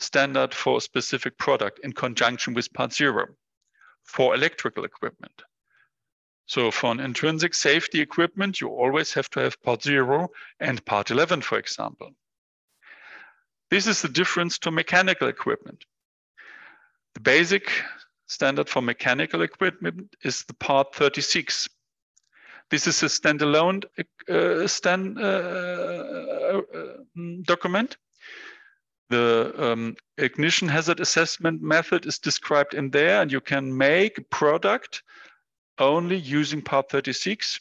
standard for a specific product in conjunction with part zero for electrical equipment. So for an intrinsic safety equipment, you always have to have part zero and part 11, for example. This is the difference to mechanical equipment. The basic standard for mechanical equipment is the part 36. This is a standalone uh, stand, uh, uh, uh, document. The um, ignition hazard assessment method is described in there, and you can make a product only using part 36.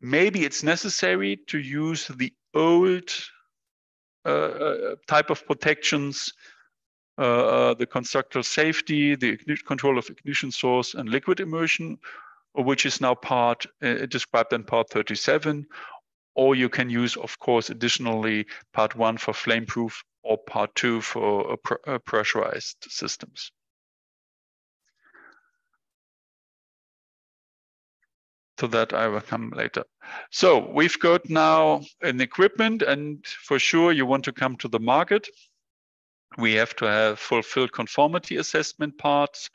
Maybe it's necessary to use the old uh, uh, type of protections uh, the constructor safety, the control of ignition source and liquid immersion, which is now part uh, described in part 37. Or you can use, of course, additionally part one for flameproof or part two for pressurized systems. to that I will come later. So we've got now an equipment and for sure you want to come to the market. We have to have fulfilled conformity assessment parts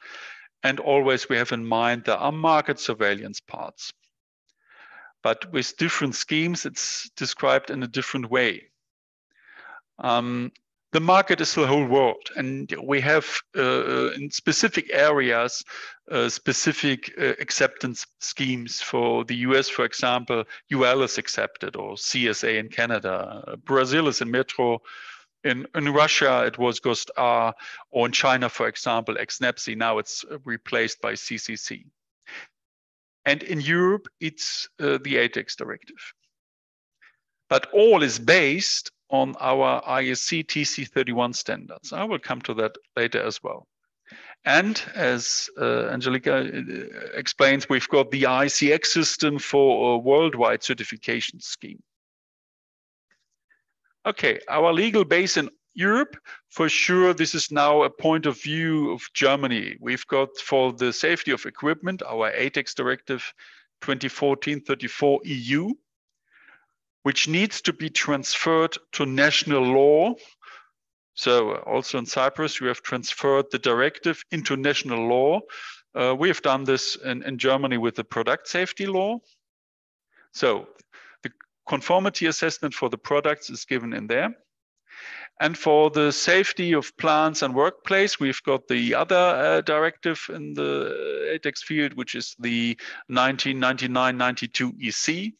and always we have in mind are market surveillance parts. But with different schemes, it's described in a different way. Um, the market is the whole world and we have uh, in specific areas uh, specific uh, acceptance schemes for the us for example ul is accepted or csa in canada brazil is Inmetro in, in Russia, it was GOST-R, or in China, for example, XNEPSI. Now it's replaced by CCC. And in Europe, it's uh, the ATEX directive. But all is based on our IEC TC31 standards. I will come to that later as well. And as uh, Angelica uh, explains, we've got the IECEx system for a worldwide certification scheme. Okay, our legal base in Europe, for sure, this is now a point of view of Germany. We've got for the safety of equipment, our ATEX directive 2014-34 EU, which needs to be transferred to national law. So uh, also in Cyprus, we have transferred the directive into national law. Uh, we have done this in, in Germany with the product safety law. So the conformity assessment for the products is given in there. And for the safety of plants and workplace, we've got the other uh, directive in the ATEX field, which is the 1999-92 EC.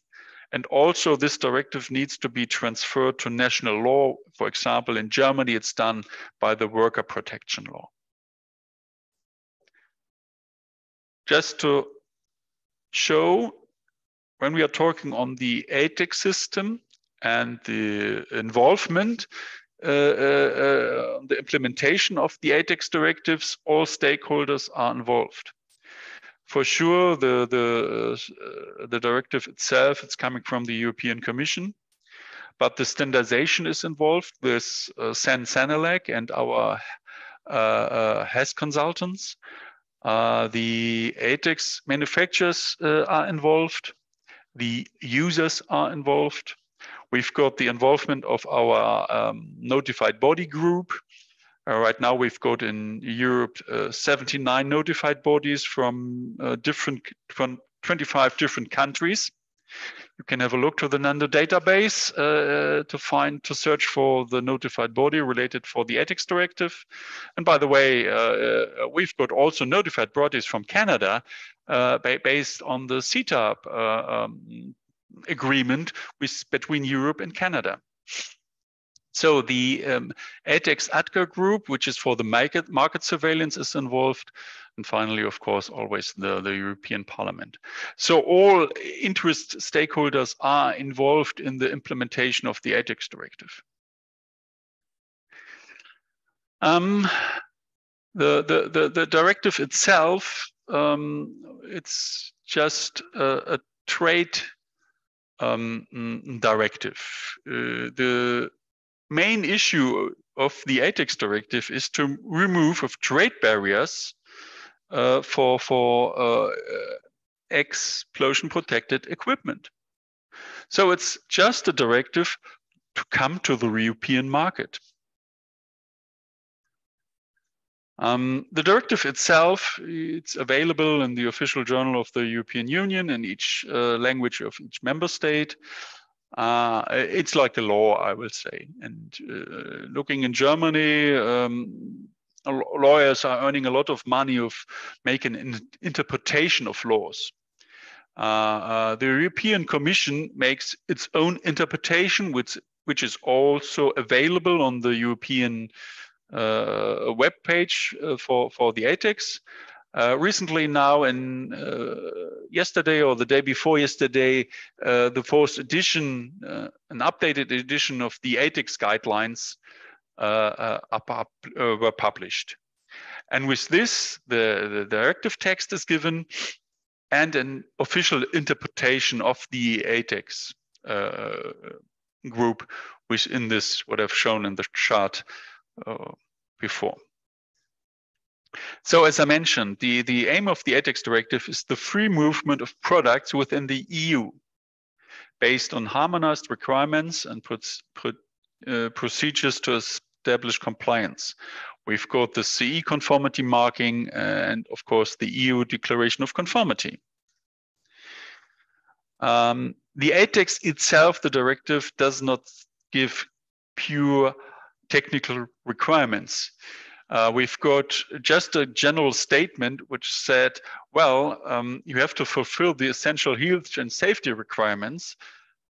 And also this directive needs to be transferred to national law. For example, in Germany, it's done by the worker protection law. Just to show when we are talking on the ATEX system and the involvement, uh, uh, uh, the implementation of the ATEX directives, all stakeholders are involved for sure the the uh, the directive itself it's coming from the European Commission but the standardization is involved with uh, CEN CENELEC and our uh, uh, HAS consultants. Uh, the ATEX manufacturers uh, are involved. The users are involved. We've got the involvement of our um, notified body group uh, right now, we've got in Europe uh, 79 notified bodies from uh, different from 25 different countries. You can have a look to the NANDO database uh, to find to search for the notified body related for the ATEX directive. And by the way, uh, uh, we've got also notified bodies from Canada based on the CETA um, agreement with between Europe and Canada. So the um, ATEX AdCo group, which is for the market, market surveillance is involved. And finally, of course, always the, the European Parliament. So all interest stakeholders are involved in the implementation of the ATEX directive. Um, the, the, the, the, directive itself, um, it's just a, a trade um, directive. Uh, the main issue of the ATEX directive is to remove of trade barriers uh, for for uh, explosion protected equipment. So it's just a directive to come to the European market. Um, the directive itself, it's available in the official journal of the European Union in each uh, language of each member state. Uh, it's like the law, I will say. And uh, looking in Germany, um, lawyers are earning a lot of money of making an interpretation of laws. Uh, uh, the European Commission makes its own interpretation, which which is also available on the European uh, web page uh, for for the ATEX. Uh, recently now in uh, yesterday or the day before yesterday, uh, the fourth edition, uh, an updated edition of the ATEX guidelines uh, uh, were published. And with this, the, the directive text is given and an official interpretation of the ATEX uh, group within this, what I've shown in the chart uh, before. So as I mentioned, the, the aim of the ATEX directive is the free movement of products within the EU based on harmonized requirements and put, uh, procedures to establish compliance. We've got the CE conformity marking and of course the EU declaration of conformity. Um, the ATEX itself, the directive, does not give pure technical requirements. Uh, we've got just a general statement which said, well, um, you have to fulfill the essential health and safety requirements.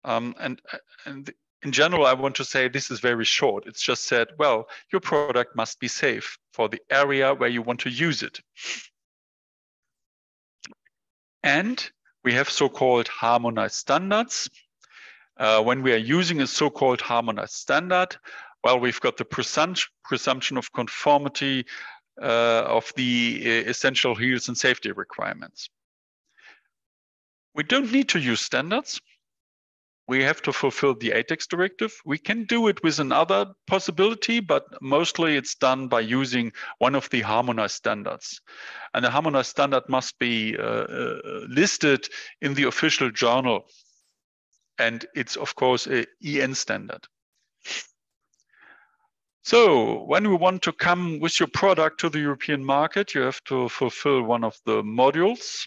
Um, and, and in general, I want to say this is very short. It's just said, well, your product must be safe for the area where you want to use it. And we have so-called harmonized standards. Uh, when we are using a so-called harmonized standard, well, we've got the presumption of conformity uh, of the uh, essential health and safety requirements. We don't need to use standards. We have to fulfill the ATEX directive. We can do it with another possibility, but mostly it's done by using one of the harmonized standards. And the harmonized standard must be uh, uh, listed in the official journal. And it's, of course, a EN standard. So when we want to come with your product to the European market, you have to fulfill one of the modules.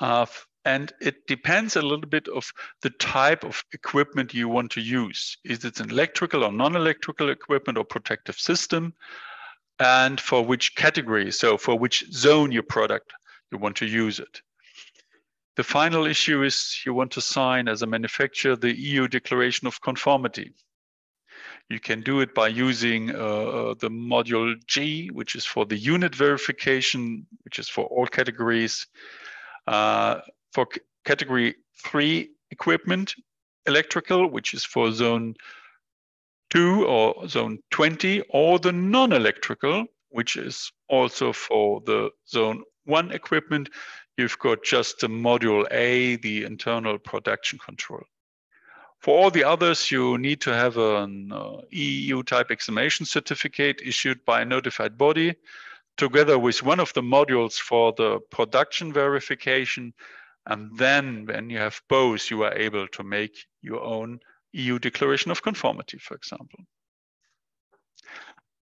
Uh, and it depends a little bit of the type of equipment you want to use. Is it an electrical or non-electrical equipment or protective system? And for which category, so for which zone your product you want to use it. The final issue is you want to sign as a manufacturer the EU Declaration of Conformity. You can do it by using uh, uh, the module G, which is for the unit verification, which is for all categories. Uh, for category three equipment, electrical, which is for zone two or zone 20, or the non-electrical, which is also for the zone one equipment, you've got just the module A, the internal production control. For all the others, you need to have an uh, EU type examination certificate issued by a notified body, together with one of the modules for the production verification. And then when you have both, you are able to make your own EU declaration of conformity, for example.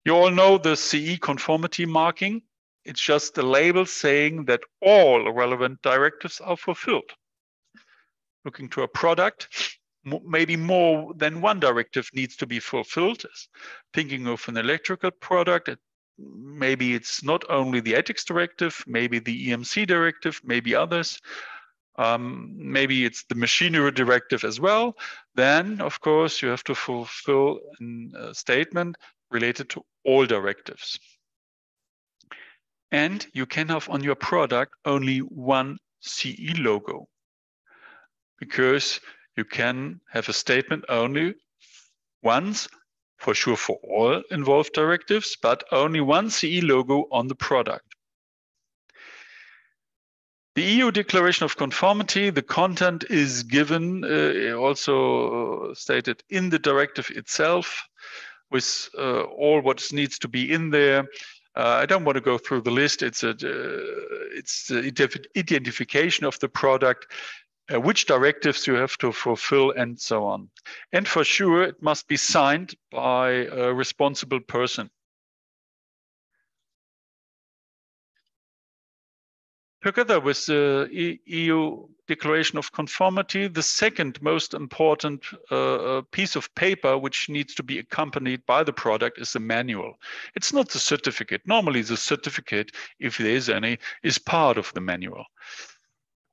You all know the CE conformity marking. It's just a label saying that all relevant directives are fulfilled. Looking to a product, maybe more than one directive needs to be fulfilled. Thinking of an electrical product, maybe it's not only the ATEX directive, maybe the EMC directive, maybe others. Um, maybe it's the machinery directive as well. Then, of course, you have to fulfill a statement related to all directives. And you can have on your product only one CE logo because you can have a statement only once, for sure for all involved directives, but only one CE logo on the product. The EU Declaration of Conformity, the content is given, uh, also stated in the directive itself with uh, all what needs to be in there. Uh, I don't want to go through the list. It's a, uh, it's the identification of the product uh, which directives you have to fulfill and so on. And for sure, it must be signed by a responsible person. Together with the EU Declaration of Conformity, the second most important uh, uh, piece of paper which needs to be accompanied by the product is the manual. It's not the certificate. Normally the certificate, if there is any, is part of the manual.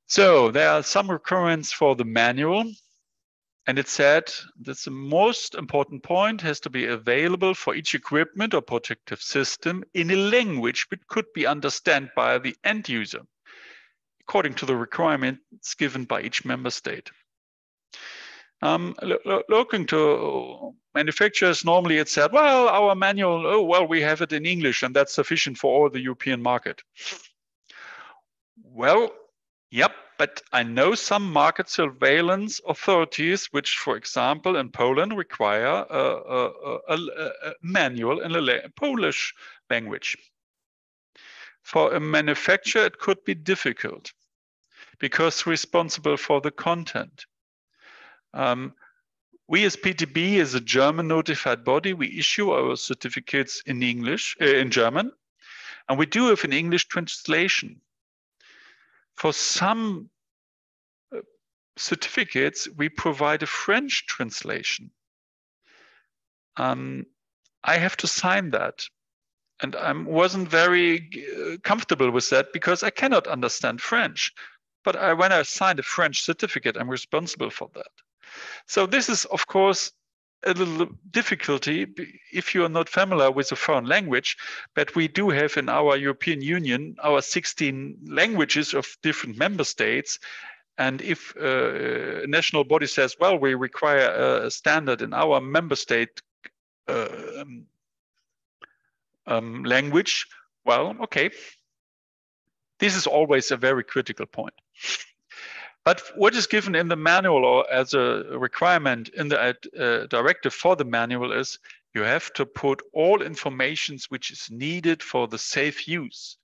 So there are some requirements for the manual. And it said that the most important point has to be available for each equipment or protective system in a language which could be understood by the end user, according to the requirements given by each member state. Um, lo lo looking to manufacturers, normally it said, well, our manual, oh, well, we have it in English and that's sufficient for all the European market. Well, yep, but I know some market surveillance authorities, which, for example, in Poland require a, a, a, a manual in the Polish language. For a manufacturer, it could be difficult because responsible for the content. Um, we as PTB, as a German notified body, we issue our certificates in English, uh, in German, and we do have an English translation. For some uh, certificates, we provide a French translation. Um, I have to sign that. And I wasn't very uh, comfortable with that because I cannot understand French. But I, when I signed a French certificate, I'm responsible for that. So this is, of course, a little difficulty if you are not familiar with a foreign language, but we do have in our European Union our 16 languages of different member states. And if uh, a national body says, well, we require a standard in our member state uh, um, um, language, well, okay. This is always a very critical point. But what is given in the manual or as a requirement in the uh, directive for the manual is you have to put all informations which is needed for the safe use.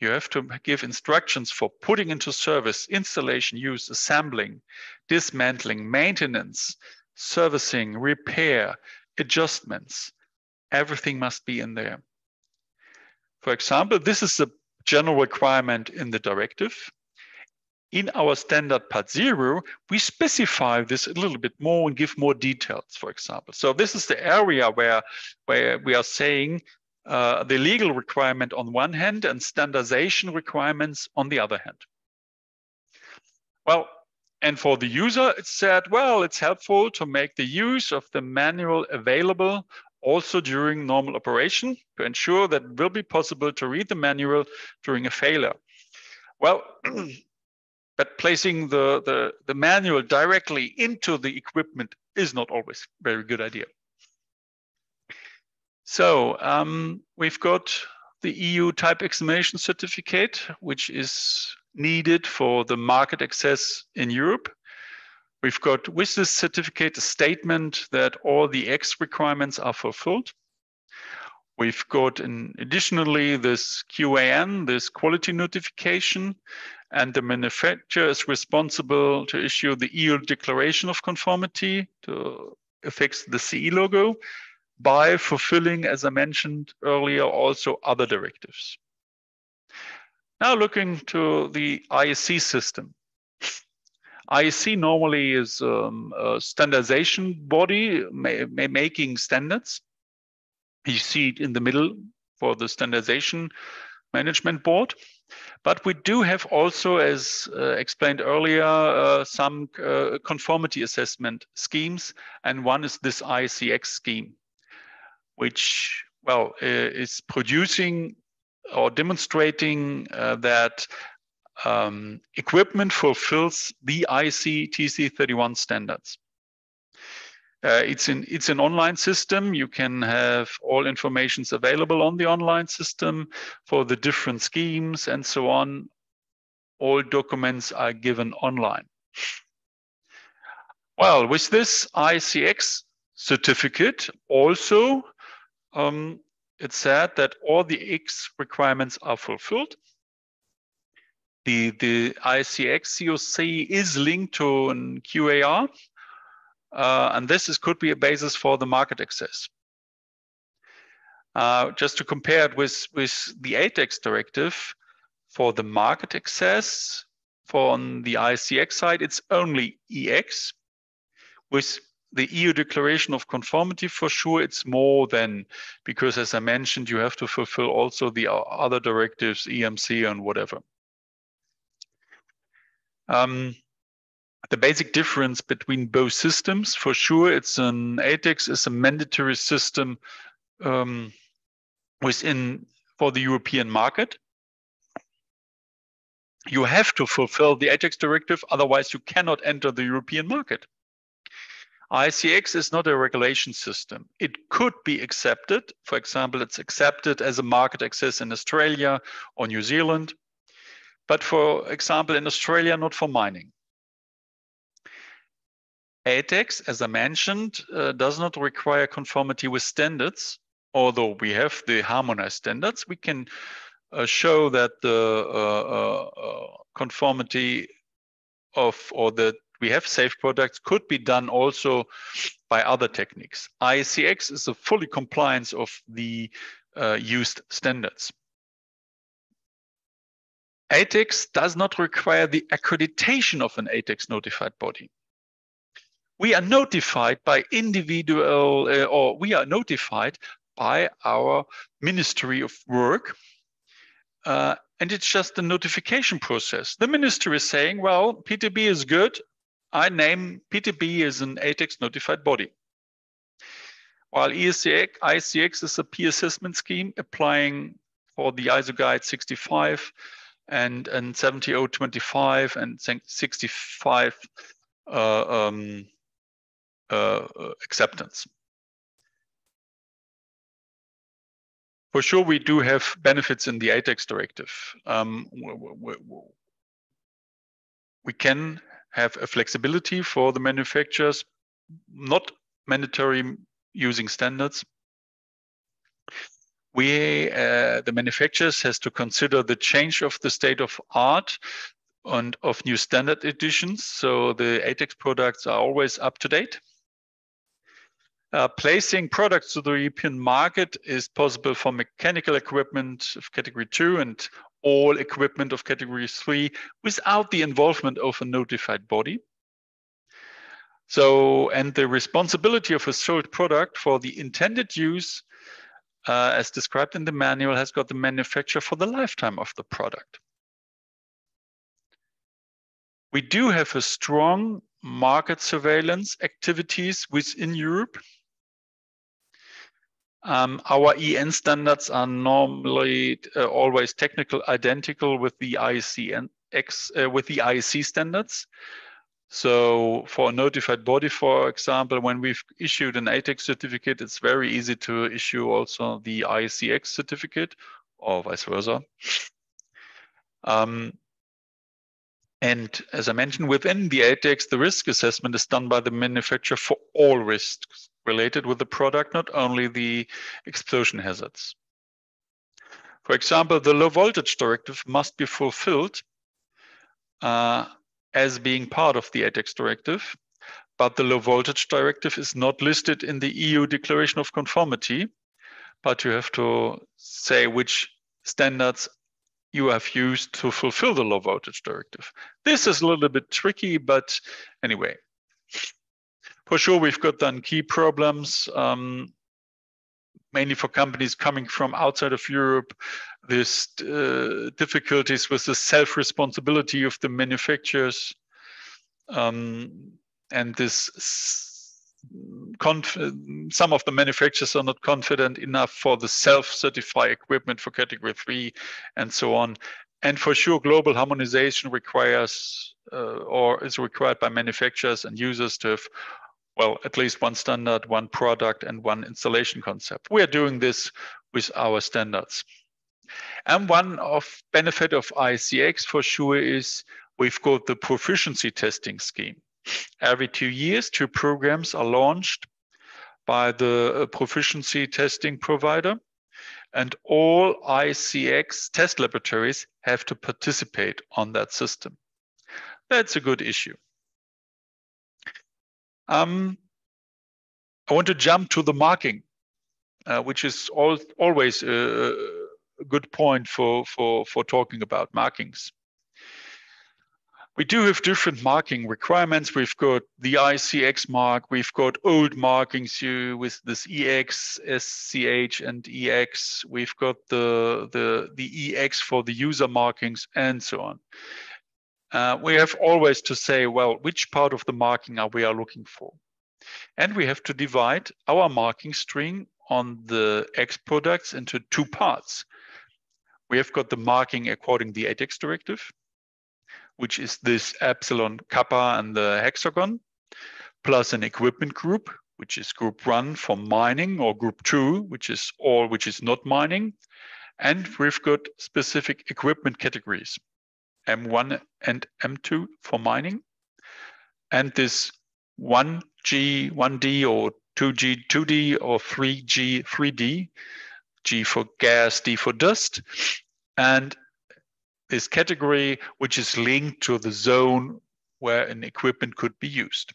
You have to give instructions for putting into service, installation, use, assembling, dismantling, maintenance, servicing, repair, adjustments. Everything must be in there. For example, this is the general requirement in the directive in our standard part zero, we specify this a little bit more and give more details, for example. So this is the area where, where we are saying uh, the legal requirement on one hand and standardization requirements on the other hand. Well, and for the user, it said, well, it's helpful to make the use of the manual available also during normal operation to ensure that it will be possible to read the manual during a failure. Well, but placing the, the, the manual directly into the equipment is not always a very good idea. So um, we've got the EU type examination certificate, which is needed for the market access in Europe. We've got with this certificate a statement that all the X requirements are fulfilled. We've got an, additionally this QAN, this quality notification, and the manufacturer is responsible to issue the EU declaration of conformity to affix the CE logo by fulfilling, as I mentioned earlier, also other directives. Now looking to the IEC system. IEC normally is um, a standardization body ma ma making standards. You see it in the middle for the standardization management board. But we do have also, as uh, explained earlier, uh, some uh, conformity assessment schemes, and one is this IECEx scheme, which, well, is producing or demonstrating uh, that um, equipment fulfills the IEC TC31 standards. Uh, it's an it's an online system. You can have all informations available on the online system for the different schemes and so on. All documents are given online. Well, with this IECEx certificate, also um, it said that all the X requirements are fulfilled. The, the IECEx COC is linked to an QAR, uh, and this is, could be a basis for the market access. Uh, just to compare it with, with the ATEX directive, for the market access, for on the IECEx side, it's only EX. With the EU declaration of conformity, for sure, it's more than, because as I mentioned, you have to fulfill also the other directives, EMC and whatever. Um, the basic difference between both systems, for sure, it's an ATEX is a mandatory system um, within for the European market. You have to fulfill the ATEX directive, otherwise you cannot enter the European market. IECEx is not a regulation system. It could be accepted. For example, it's accepted as a market access in Australia or New Zealand. But for example, in Australia, not for mining. ATEX, as I mentioned, uh, does not require conformity with standards. Although we have the harmonized standards, we can uh, show that the uh, uh, uh conformity of or that we have safe products could be done also by other techniques. IECEx is a fully compliance of the used standards. ATEX does not require the accreditation of an ATEX notified body. We are notified by individual, uh, or we are notified by our Ministry of Work uh, and it's just a notification process. The ministry is saying, well, PTB is good. I name PTB as an ATEX notified body. While ESCX, IECEx is a peer assessment scheme applying for the ISO guide 65 and, and 70025 and 65 uh, um, acceptance. For sure, we do have benefits in the ATEX directive. Um, we can have a flexibility for the manufacturers, not mandatory using standards. We, uh, the manufacturers has to consider the change of the state of art and of new standard editions. So the ATEX products are always up to date. Uh, placing products to the European market is possible for mechanical equipment of category two and all equipment of category three without the involvement of a notified body. So, and the responsibility of a sold product for the intended use, uh, as described in the manual, has got the manufacturer for the lifetime of the product. We do have a strong market surveillance activities within Europe. Um, our EN standards are normally uh, always technical identical with the IEC and X uh, with the IEC standards. So for a notified body, for example, when we've issued an ATEX certificate, it's very easy to issue also the IECEx certificate or vice versa. Um, and as I mentioned, within the ATEX, the risk assessment is done by the manufacturer for all risks related with the product, not only the explosion hazards. For example, the low voltage directive must be fulfilled uh, as being part of the ATEX directive, but the low voltage directive is not listed in the EU declaration of conformity, but you have to say which standards you have used to fulfill the low voltage directive. This is a little bit tricky, but anyway, for sure, we've got then key problems, um, mainly for companies coming from outside of Europe. There's uh, difficulties with the self-responsibility of the manufacturers. Um, and this some of the manufacturers are not confident enough for the self-certify equipment for category three and so on. And for sure, global harmonization requires uh, or is required by manufacturers and users to have well, at least one standard, one product, and one installation concept. We are doing this with our standards. And one of benefit of IECEx for sure is we've got the proficiency testing scheme. Every two years, two programs are launched by the uh, proficiency testing provider, and all IECEx test laboratories have to participate on that system. That's a good issue. Um, I want to jump to the marking, uh, which is all, always a, a, good point for, for, for talking about markings. We do have different marking requirements. We've got the IECEx mark, we've got old markings you with this EX, SCH, and EX. We've got the, the, the EX for the user markings and so on uh, we have always to say, well, which part of the marking are we are looking for? And we have to divide our marking string on the X products into two parts. We have got the marking according the ATEX directive, which is this epsilon kappa and the hexagon, plus an equipment group, which is group one for mining, or group two, which is all which is not mining. And we've got specific equipment categories, M1 and M2 for mining. And this 1G, 1D, or 2G, 2D, or 3G, 3D, G for gas, D for dust. And this category, which is linked to the zone where an equipment could be used.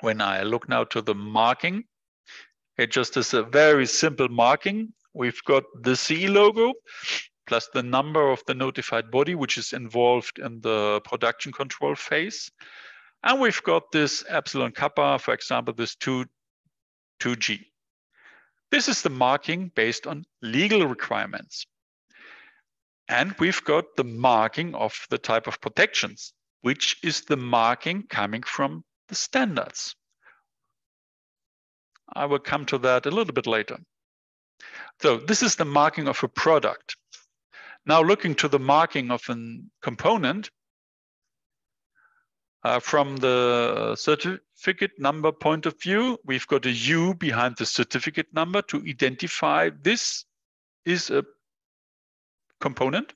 When I look now to the marking, it just is a very simple marking. We've got the CE logo plus the number of the notified body, which is involved in the production control phase. And we've got this epsilon kappa, for example, this 2, 2G. This is the marking based on legal requirements. And we've got the marking of the type of protections, which is the marking coming from the standards. I will come to that a little bit later. So this is the marking of a product. Now looking to the marking of a component, uh, from the certificate number point of view, we've got a U behind the certificate number to identify this is a component.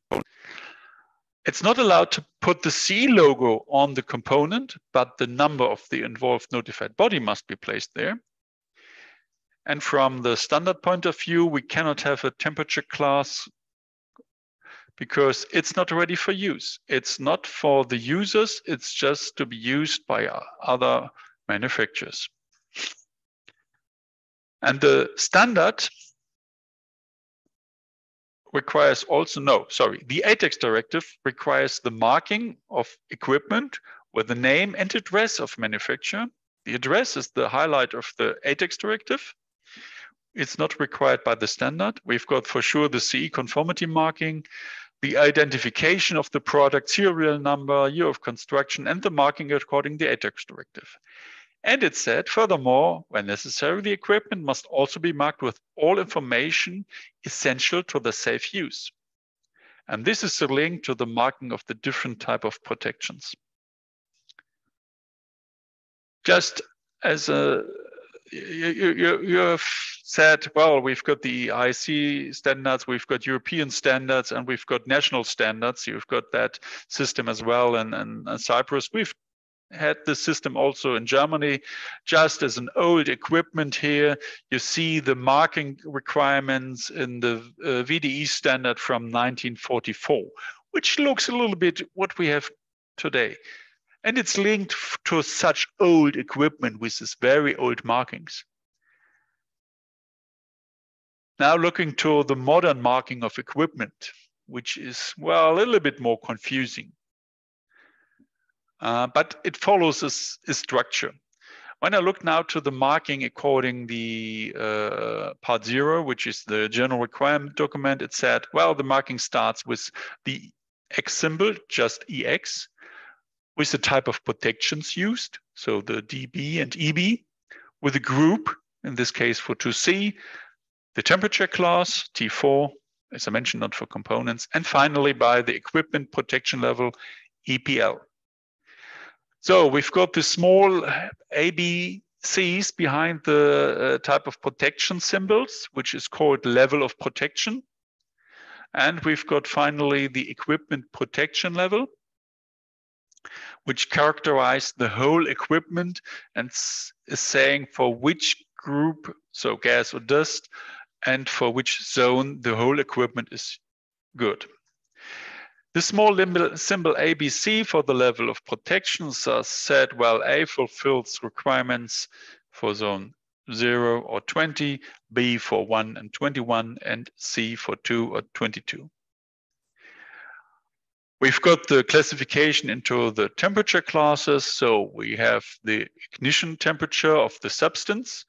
It's not allowed to put the CE logo on the component, but the number of the involved notified body must be placed there. And from the standard point of view, we cannot have a temperature class because it's not ready for use. It's not for the users, it's just to be used by other manufacturers. And the standard requires also, no, sorry, the ATEX directive requires the marking of equipment with the name and address of manufacturer. The address is the highlight of the ATEX directive. It's not required by the standard. We've got for sure the CE conformity marking, the identification of the product serial number, year of construction, and the marking according to the ATEX directive. And it said, furthermore, when necessary, the equipment must also be marked with all information essential to the safe use. And this is a link to the marking of the different type of protections. Just as a, you, you, you have said, well, we've got the IEC standards, we've got European standards, and we've got national standards. You've got that system as well in, in, in Cyprus. We've had this system also in Germany, just as an old equipment here. You see the marking requirements in the uh, VDE standard from 1944, which looks a little bit what we have today. And it's linked to such old equipment with these very old markings. Now looking to the modern marking of equipment, which is, well, a little bit more confusing. Uh, but it follows a, structure. When I look now to the marking according the uh, part zero, which is the general requirement document, it said, well, the marking starts with the X symbol, just EX, with the type of protections used, so the DB and EB, with a group, in this case for 2C, the temperature class, T4, as I mentioned, not for components, and finally by the equipment protection level, EPL. So we've got the small ABCs behind the uh, type of protection symbols, which is called level of protection. And we've got finally the equipment protection level, which characterize the whole equipment and is saying for which group, so gas or dust, and for which zone the whole equipment is good. The small symbol ABC for the level of protections are said while A fulfills requirements for zone 0 or 20, B for 1 and 21, and C for 2 or 22. We've got the classification into the temperature classes. So we have the ignition temperature of the substance.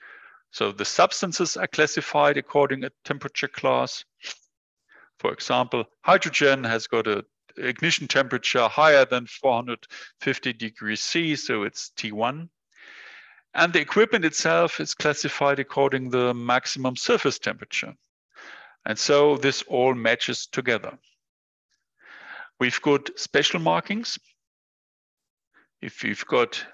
So the substances are classified according to temperature class. For example, hydrogen has got a ignition temperature higher than 450 degrees C, so it's T1. And the equipment itself is classified according to the maximum surface temperature. And so this all matches together. We've got special markings. If you've got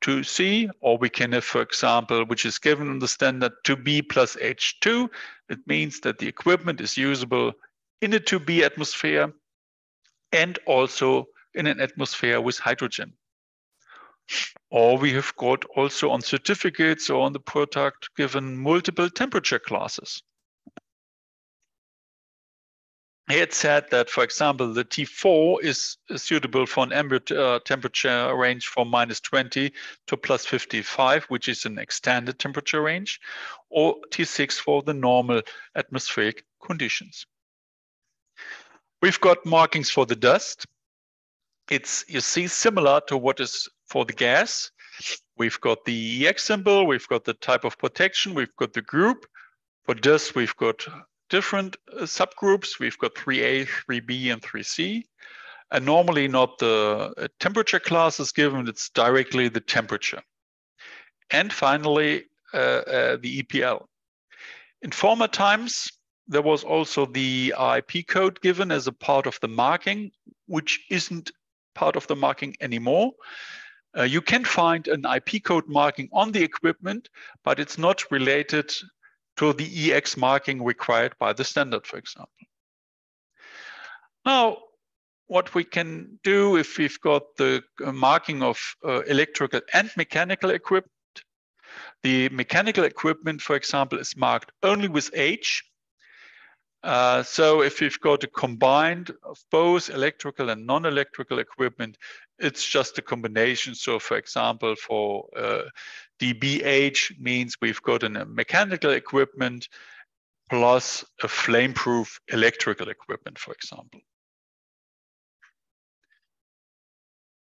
to C, or we can have, for example, which is given in the standard 2B plus H2. It means that the equipment is usable in a 2B atmosphere and also in an atmosphere with hydrogen. Or we have got also on certificates or on the product given multiple temperature classes. It said that, for example, the T4 is suitable for an ambient uh, temperature range from minus 20 to plus 55, which is an extended temperature range, or T6 for the normal atmospheric conditions. We've got markings for the dust. It's, you see, similar to what is for the gas. We've got the EX symbol, we've got the type of protection, we've got the group. For dust, we've got different uh, subgroups. We've got 3A, 3B, and 3C. And normally not the uh, temperature class is given, it's directly the temperature. And finally, uh, uh, the EPL. In former times, there was also the IP code given as a part of the marking, which isn't part of the marking anymore. Uh, you can find an IP code marking on the equipment, but it's not related to the EX marking required by the standard, for example. Now, what we can do if we've got the uh, marking of uh, electrical and mechanical equipment, the mechanical equipment, for example, is marked only with H. Uh, so if we've got a combined of both electrical and non-electrical equipment, it's just a combination. So for example, for uh, DBH means we've got a mechanical equipment plus a flame-proof electrical equipment, for example.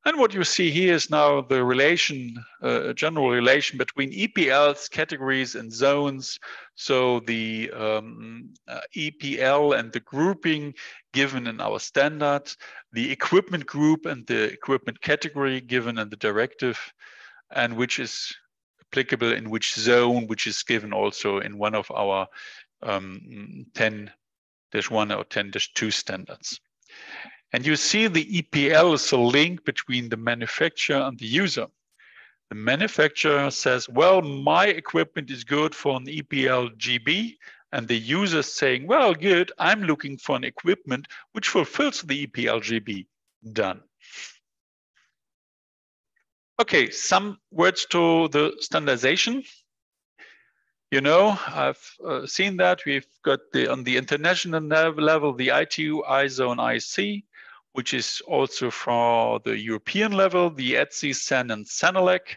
And what you see here is now the relation, uh, general relation between EPLs, categories, and zones. So the um, uh, EPL and the grouping given in our standard, the equipment group and the equipment category given in the directive, and which is applicable in which zone, which is given also in one of our 10-1 um, or 10-2 standards. And you see the EPL is a link between the manufacturer and the user. The manufacturer says, well, my equipment is good for an EPL GB. And the user is saying, well, good, I'm looking for an equipment which fulfills the EPL GB. Done. Okay, some words to the standardization. You know, I've uh, seen that we've got the on the international level the ITU, ISO, and IEC, which is also for the European level, the ETSI, CEN, and CENELEC.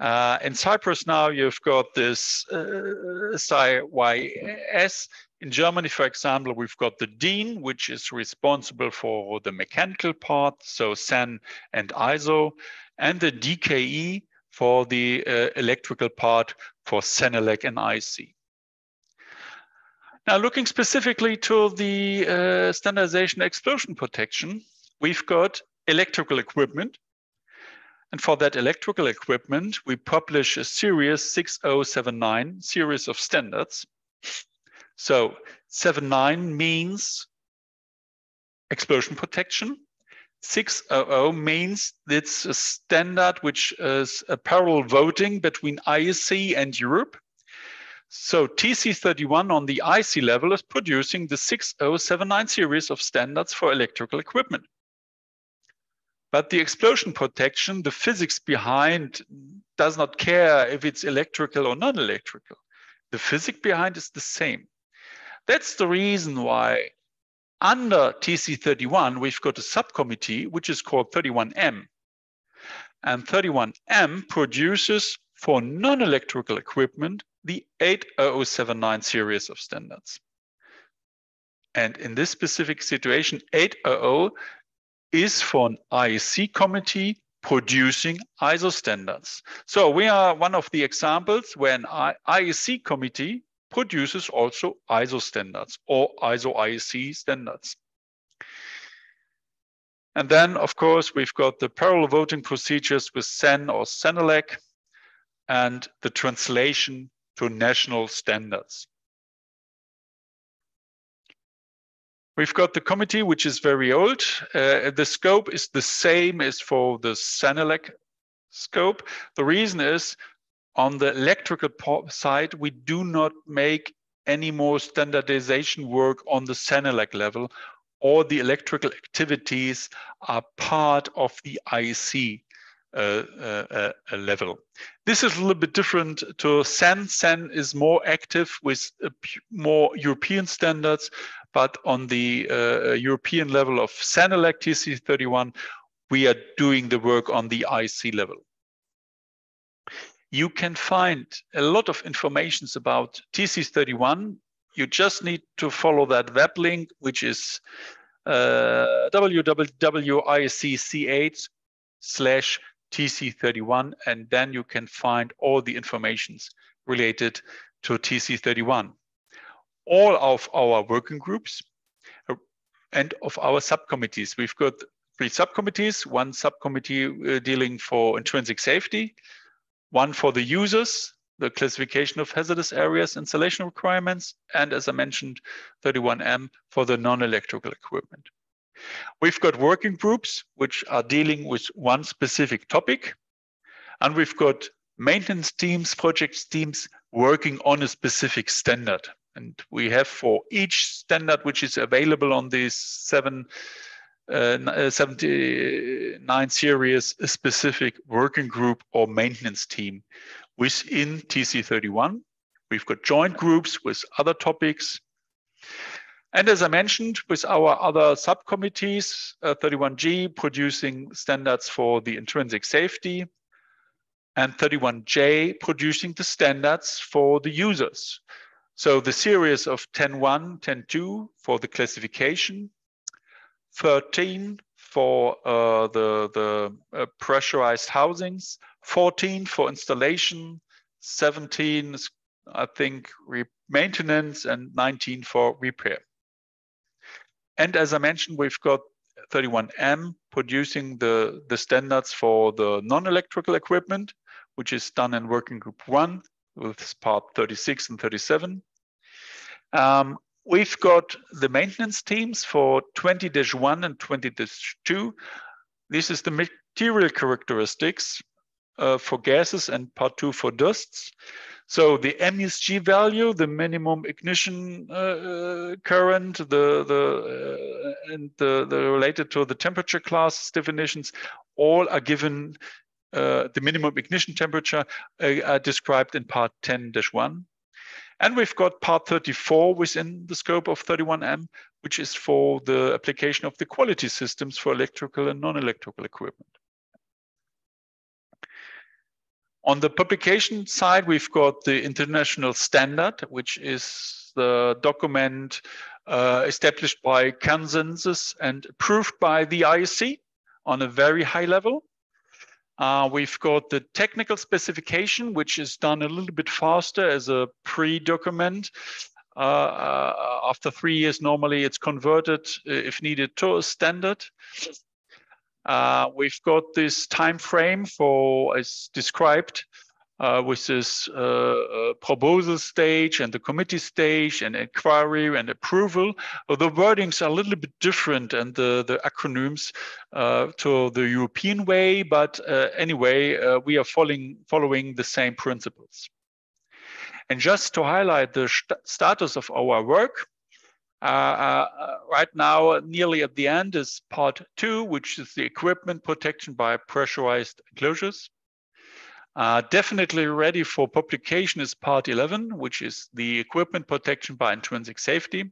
Uh, in Cyprus now, you've got this uh, CYS. In Germany, for example, we've got the DIN, which is responsible for the mechanical part, so CEN and ISO and the DKE for the uh, electrical part for CENELEC and IEC. Now, looking specifically to the uh, standardization explosion protection, we've got electrical equipment. And for that electrical equipment, we publish a series 6079 series of standards. So 79 means explosion protection. 600 means it's a standard which is a parallel voting between IEC and Europe. So TC31 on the IEC level is producing the 6079 series of standards for electrical equipment. But the explosion protection, the physics behind does not care if it's electrical or non-electrical. The physics behind is the same. That's the reason why under TC31, we've got a subcommittee, which is called 31M. And 31M produces for non-electrical equipment, the 80079 series of standards. And in this specific situation, 800 is for an IEC committee producing ISO standards. So we are one of the examples where an IEC committee produces also ISO standards or ISO IEC standards. And then, of course, we've got the parallel voting procedures with CEN or CENELEC and the translation to national standards. We've got the committee, which is very old. Uh, the scope is the same as for the CENELEC scope. The reason is on the electrical side, we do not make any more standardization work on the CENELEC level. All the electrical activities are part of the uh, level. This is a little bit different to CEN. CEN is more active with more European standards, but on the European level of CENELEC TC31, we are doing the work on the IEC level you can find a lot of information about TC31. You just need to follow that web link, which is uh, www.iec8 slash TC31, and then you can find all the informations related to TC31. All of our working groups uh, and of our subcommittees. We've got three subcommittees, one subcommittee uh, dealing for intrinsic safety, one for the users, the classification of hazardous areas, installation requirements, and as I mentioned, 31M for the non-electrical equipment. We've got working groups which are dealing with one specific topic, and we've got maintenance teams, project teams working on a specific standard. And we have for each standard which is available on these seven uh, uh 79 series a specific working group or maintenance team within TC31. We've got joint groups with other topics. And as I mentioned, with our other subcommittees, uh, 31G producing standards for the intrinsic safety, and 31J producing the standards for the users. So the series of 10.1, 10.2 for the classification, 13 for uh, the, the uh, pressurized housings, 14 for installation, 17, I think, maintenance, and 19 for repair. And as I mentioned, we've got 31M producing the, the standards for the non-electrical equipment, which is done in working group one with part 36 and 37. Um, We've got the maintenance teams for 20-1 and 20-2. This is the material characteristics uh, for gases and part two for dusts. So the MESG value, the minimum ignition uh, uh, current, the the uh, and the, the related to the temperature class definitions, all are given. Uh, the minimum ignition temperature uh, are described in part 10-1. And we've got part 34 within the scope of 31M, which is for the application of the quality systems for electrical and non-electrical equipment. On the publication side, we've got the international standard, which is the document uh, established by consensus and approved by the IEC on a very high level. Uh, we've got the technical specification, which is done a little bit faster as a pre-document. Uh, uh, after three years, normally it's converted, uh, if needed, to a standard. Uh, we've got this time frame for, as described, uh, with this uh, proposal stage and the committee stage and inquiry and approval. the wordings are a little bit different and the, the acronyms uh, to the European way, but uh, anyway, uh, we are following, following the same principles. And just to highlight the st status of our work, right now, nearly at the end is part two, which is the equipment protection by pressurized enclosures. Uh, definitely ready for publication is part 11, which is the equipment protection by intrinsic safety.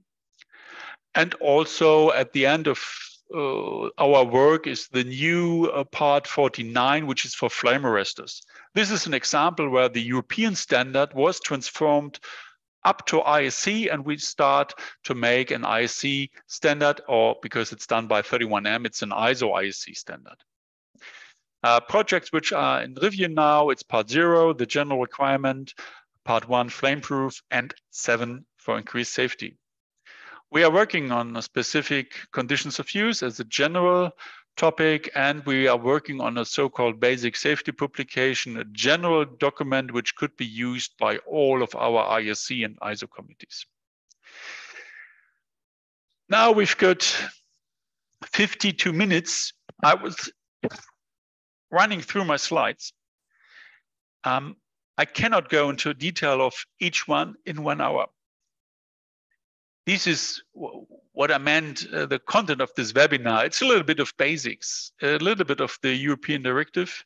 And also at the end of uh, our work is the new uh, part 49, which is for flame arresters. This is an example where the European standard was transformed up to IEC and we start to make an IEC standard or because it's done by 31M, it's an ISO IEC standard. Uh, projects which are in review now, it's part zero, the general requirement, part one, flameproof, and seven for increased safety. We are working on specific conditions of use as a general topic, and we are working on a so-called basic safety publication, a general document which could be used by all of our IEC and ISO committees. Now we've got 52 minutes. I was running through my slides. Um, I cannot go into detail of each one in one hour. This is what I meant, uh, the content of this webinar. It's a little bit of basics, a little bit of the European directive,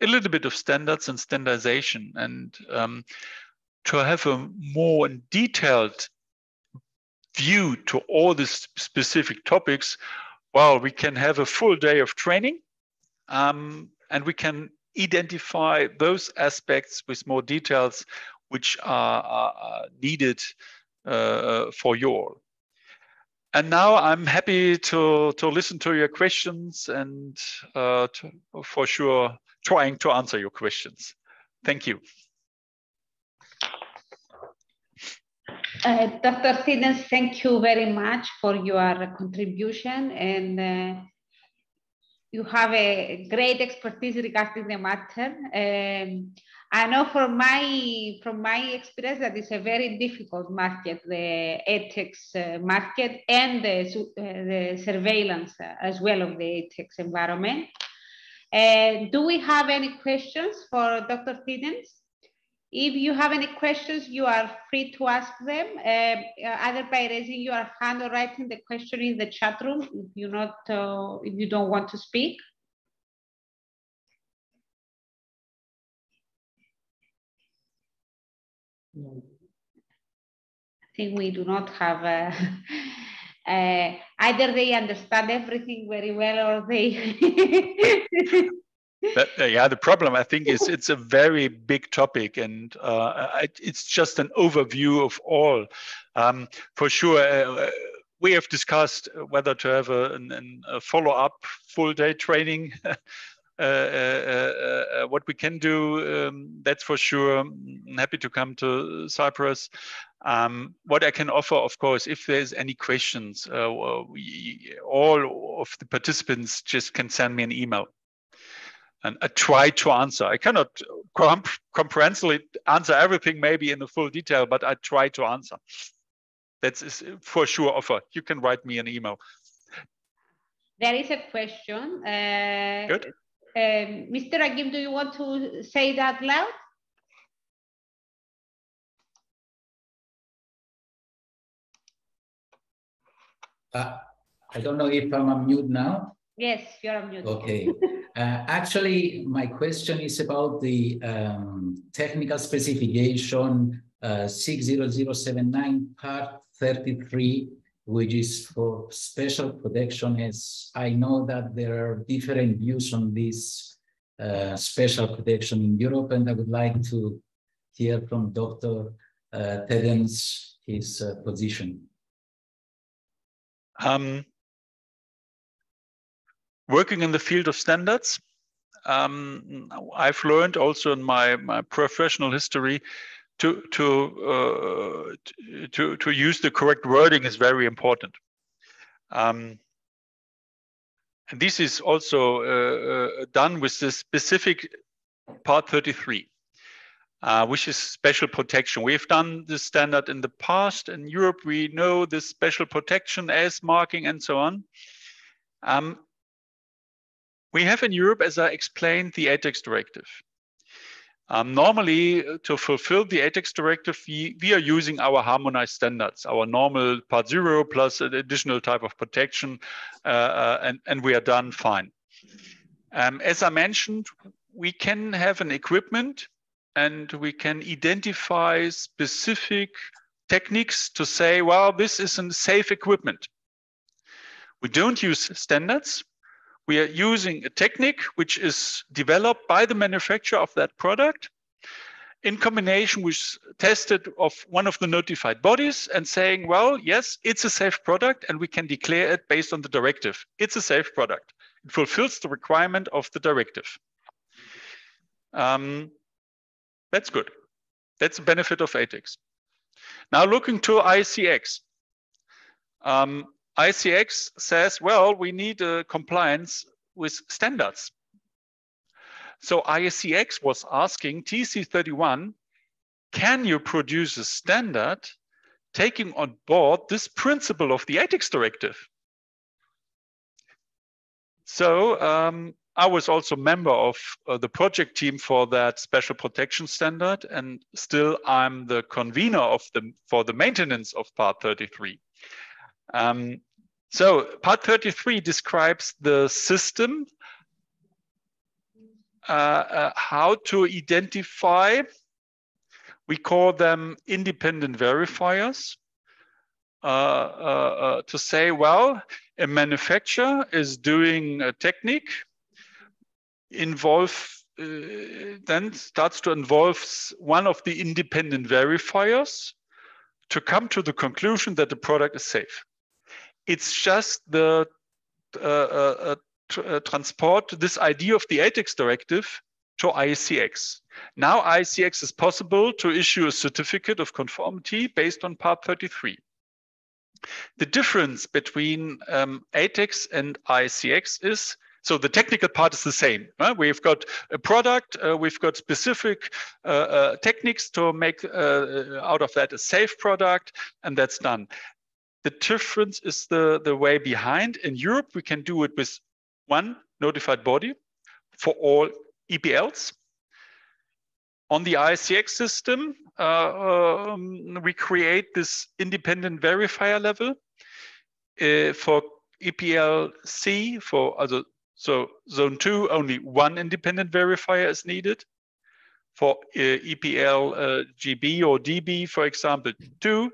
a little bit of standards and standardization. And um, to have a more detailed view to all these specific topics, well, we can have a full day of training um, and we can identify those aspects with more details which are, are, are needed for you all. And now I'm happy to, to listen to your questions and uh, to, for sure trying to answer your questions. Thank you. Uh, Dr. Thedens, thank you very much for your contribution and uh, you have a great expertise regarding the matter. Um, I know from my from my experience that it's a very difficult market, the ATEX uh, market and the, uh, the surveillance uh, as well of the ATEX environment. And do we have any questions for Dr. Thedens? If you have any questions, you are free to ask them, uh, either by raising your hand or writing the question in the chat room if you're not uh, if you don't want to speak. I think we do not have a, uh, either they understand everything very well or they Uh, yeah, the problem I think is it's a very big topic, and uh, it's just an overview of all. Um, for sure, uh, we have discussed whether to have a, a follow-up full-day training. Uh, uh, uh, what we can do, um, that's for sure. I'm happy to come to Cyprus. Um, what I can offer, of course, if there's any questions, we, all of the participants just can send me an email and I try to answer. I cannot comp comprehensively answer everything maybe in the full detail, but I try to answer. That's for sure offer. You can write me an email. There is a question. Uh, Good. Um, Mr. Agim, do you want to say that loud? Uh, I don't know if I'm on mute now. Yes, you're on mute. Okay. uh, actually, my question is about the um, technical specification uh, 60079 part 33, which is for special protection. As I know that there are different views on this uh, special protection in Europe, and I would like to hear from Dr. Uh, Thedens his uh, position. Um, working in the field of standards, um, I've learned also in my, my professional history to to, uh, to to use the correct wording is very important. Um, and this is also uh, uh, done with the specific part 33, uh, which is special protection. We've done this standard in the past. In Europe, we know this special protection as marking and so on. Um, we have in Europe, as I explained, the ATEX directive. Um, normally, to fulfill the ATEX directive, we, we are using our harmonized standards, our normal part zero plus an additional type of protection, uh, uh, and, and we are done fine. Um, as I mentioned, we can have an equipment and we can identify specific techniques to say, well, this is a safe equipment. We don't use standards we are using a technique which is developed by the manufacturer of that product in combination with tested of one of the notified bodies and saying, well, yes, it's a safe product and we can declare it based on the directive. It's a safe product. It fulfills the requirement of the directive. Um, that's good. That's the benefit of ATEX. Now looking to IECEx. Um, IECEx says, well, we need a compliance with standards. So IECEx was asking TC31, can you produce a standard taking on board this principle of the ATEX directive? So um, I was also member of uh, the project team for that special protection standard, and still I'm the convener of the for the maintenance of Part 33. Um, so Part 33 describes the system, uh, uh, how to identify. We call them independent verifiers. Uh, uh, uh, to say, well, a manufacturer is doing a technique involve uh, then starts to involve one of the independent verifiers to come to the conclusion that the product is safe. It's just the uh, uh, uh, uh transport this idea of the ATEX directive to IECEx. Now IECEx is possible to issue a certificate of conformity based on part 33. The difference between um, ATEX and IECX is so the technical part is the same. We've got a product, uh, we've got specific uh, uh, techniques to make out of that a safe product, and that's done. The difference is the, the way behind. In Europe, we can do it with one notified body for all EPLs. On the IECEx system, uh, um, we create this independent verifier level for EPL C for also so zone two, only one independent verifier is needed. For uh, EPL uh, GB or DB, for example, two.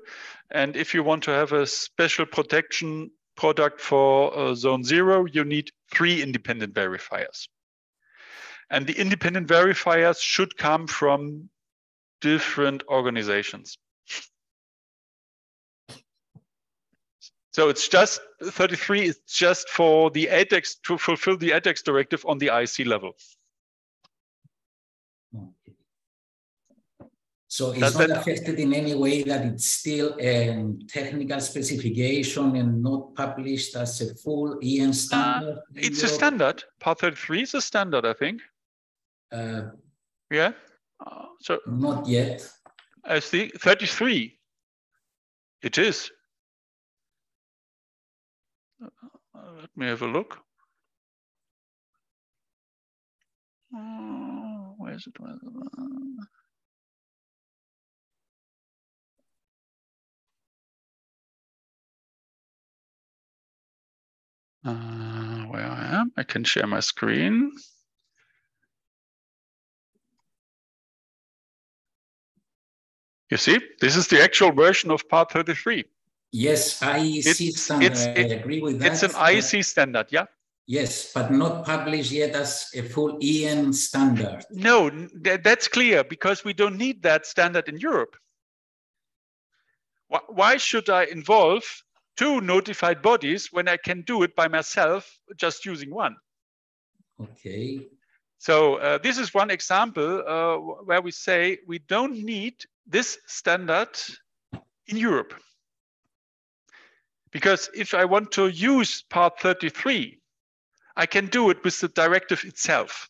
And if you want to have a special protection product for uh, zone zero, you need three independent verifiers. And the independent verifiers should come from different organizations. So it's just 33 is just for the ATEX to fulfill the ATEX directive on the IEC level. So it's Does not that, affected in any way that it's still a technical specification and not published as a full EN uh, standard? Uh, it's a standard. Part 33 is a standard, I think. Uh, yeah. Uh, so not yet. I see 33. It is. Let me have a look. Oh, where's it? Where's it? Uh, where I am, I can share my screen. You see, this is the actual version of part 33. Yes, IEC it's, standard. It's, it, I agree with that. It's an IEC standard, yeah. Yes, but not published yet as a full EN standard. No, that's clear because we don't need that standard in Europe. Why should I involve two notified bodies when I can do it by myself just using one? Okay. So uh, this is one example uh, where we say we don't need this standard in Europe. Because if I want to use part 33, I can do it with the directive itself.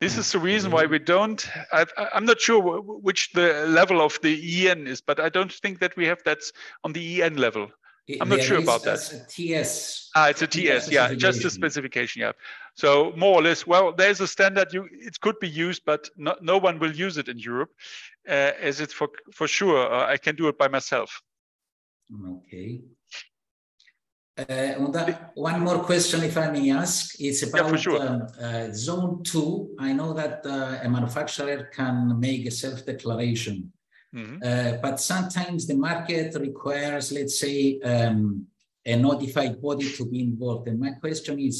This is the reason why we don't, i am not sure which the level of the EN is, but I don't think that we have that on the EN level. I'm not sure about that. A TS. Ah, it's a TS, yeah, just a specification, yeah. So more or less, well, there's a standard, you, it could be used, but no, no one will use it in Europe, uh, as it's for, for sure, uh, I can do it by myself. Okay. Uh, one more question, if I may ask, it's about yeah, sure. um, uh, zone two. I know that uh, a manufacturer can make a self-declaration, mm -hmm. but sometimes the market requires, let's say, um, a notified body to be involved. And my question is,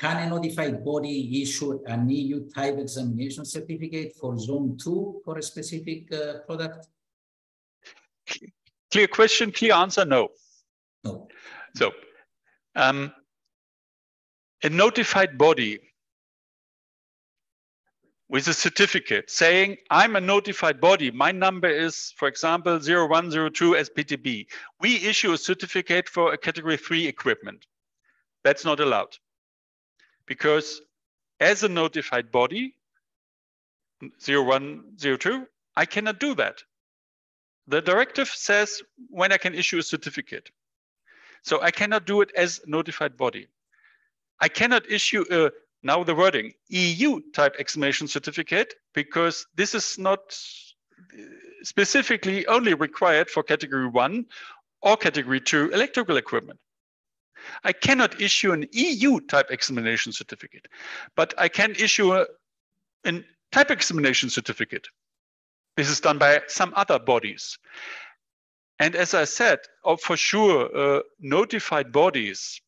can a notified body issue an EU type examination certificate for zone two for a specific uh, product? Clear question, clear answer, no. So, um, a notified body with a certificate saying, I'm a notified body, my number is, for example, 0102 SPTB. We issue a certificate for a category three equipment. That's not allowed. Because as a notified body, 0102, I cannot do that. The directive says when I can issue a certificate. So I cannot do it as notified body. I cannot issue a, now the wording, EU type examination certificate, because this is not uh, specifically only required for category one or category two electrical equipment. I cannot issue an EU type examination certificate, but I can issue a, a type examination certificate. This is done by some other bodies. And as I said, oh, for sure, uh, notified bodies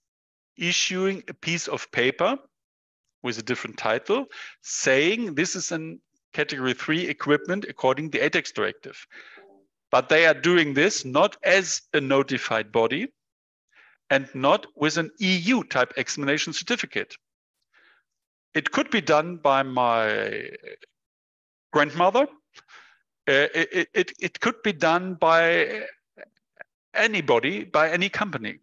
issuing a piece of paper with a different title saying this is an category three equipment according to the ATEX directive. But they are doing this not as a notified body and not with an EU type examination certificate. It could be done by my grandmother. Uh, it, it, it could be done by anybody, by any company.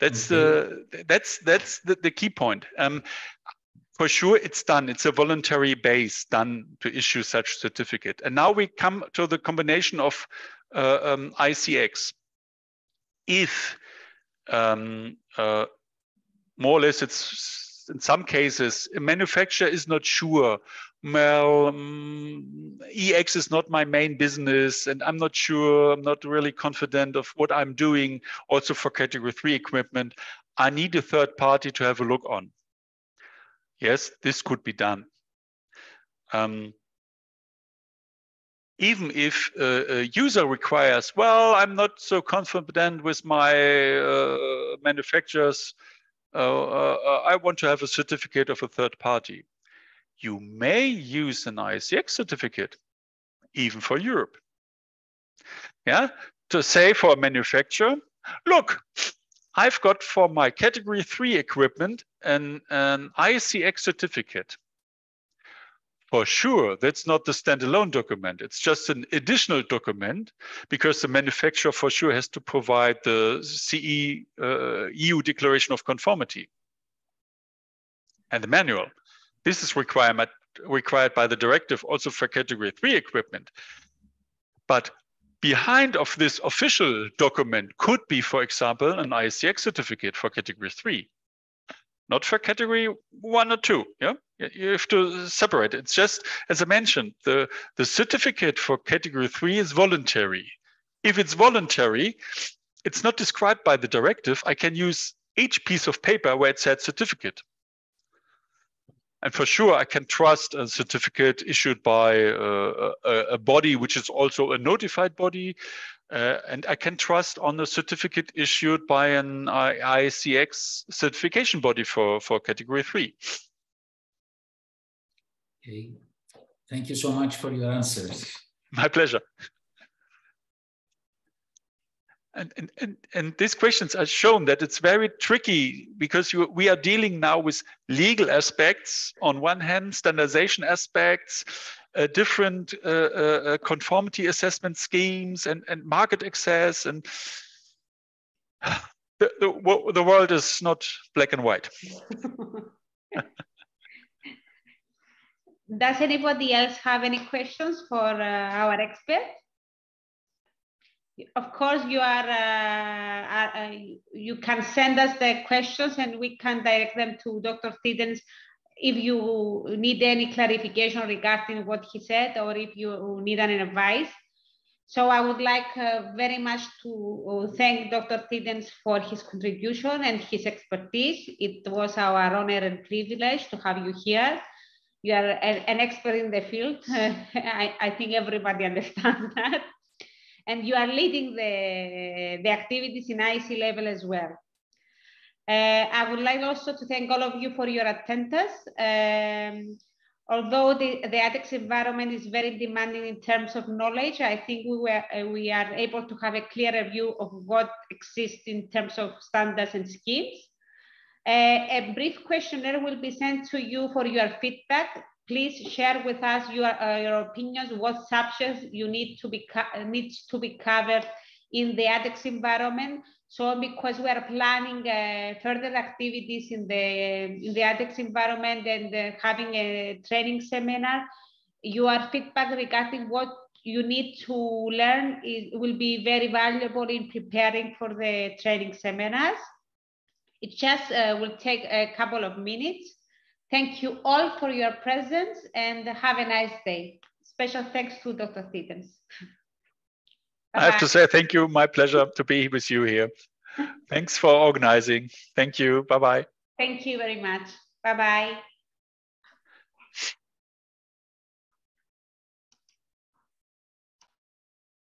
That's okay. the that's that's the, the key point. Um, for sure, it's done. It's a voluntary base done to issue such certificate. And now we come to the combination of uh, um, IECEx. If um, uh, more or less, it's in some cases a manufacturer is not sure well, um, EX is not my main business, and I'm not sure, I'm not really confident of what I'm doing. Also for category three equipment, I need a third party to have a look on. Yes, this could be done. Um, even if uh, a user requires, well, I'm not so confident with my uh, manufacturers, uh, uh I want to have a certificate of a third party you may use an IECEx certificate, even for Europe. Yeah, to say for a manufacturer, look, I've got for my category three equipment an, an IECEx certificate. For sure, that's not the standalone document. It's just an additional document because the manufacturer for sure has to provide the CE uh, EU declaration of conformity and the manual. This is requirement required by the directive also for category three equipment. But behind of this official document could be, for example, an IECEx certificate for category three, not for category one or two. Yeah, you have to separate. It's just, as I mentioned, the, the certificate for category three is voluntary. If it's voluntary, it's not described by the directive. I can use each piece of paper where it said certificate. And for sure, I can trust a certificate issued by uh, a, a, body which is also a notified body. Uh, and I can trust on a certificate issued by an IECEx certification body for, for category three. Okay. Thank you so much for your answers. My pleasure. And, and, and, and these questions are shown that it's very tricky because you, we are dealing now with legal aspects on one hand, standardization aspects, uh, different uh, uh, uh conformity assessment schemes and, and market access. And the, the, the world is not black and white. Does anybody else have any questions for uh, our expert? Of course you are uh, uh, you can send us the questions and we can direct them to dr Thedens if you need any clarification regarding what he said or if you need an advice. So i would like uh, very much to uh, thank dr Thedens for his contribution and his expertise. It was our honor and privilege to have you here. You are an expert in the field. I, I think everybody understands that and you are leading the, the activities in IEC level as well. Uh, I would like also to thank all of you for your attendance. Um, although the, the ATEX environment is very demanding in terms of knowledge, I think we, were, uh, we are able to have a clearer view of what exists in terms of standards and schemes. Uh, a brief questionnaire will be sent to you for your feedback please share with us your, uh, your opinions, what subjects you need to be needs to be covered in the ATEX environment. So because we are planning uh, further activities in the, in the ATEX environment and uh, having a training seminar, your feedback regarding what you need to learn is, will be very valuable in preparing for the training seminars. It just uh, will take a couple of minutes. Thank you all for your presence and have a nice day. Special thanks to Dr. Thedens. I have to say thank you. My pleasure to be with you here. Thanks for organizing. Thank you. Bye-bye. Thank you very much. Bye-bye.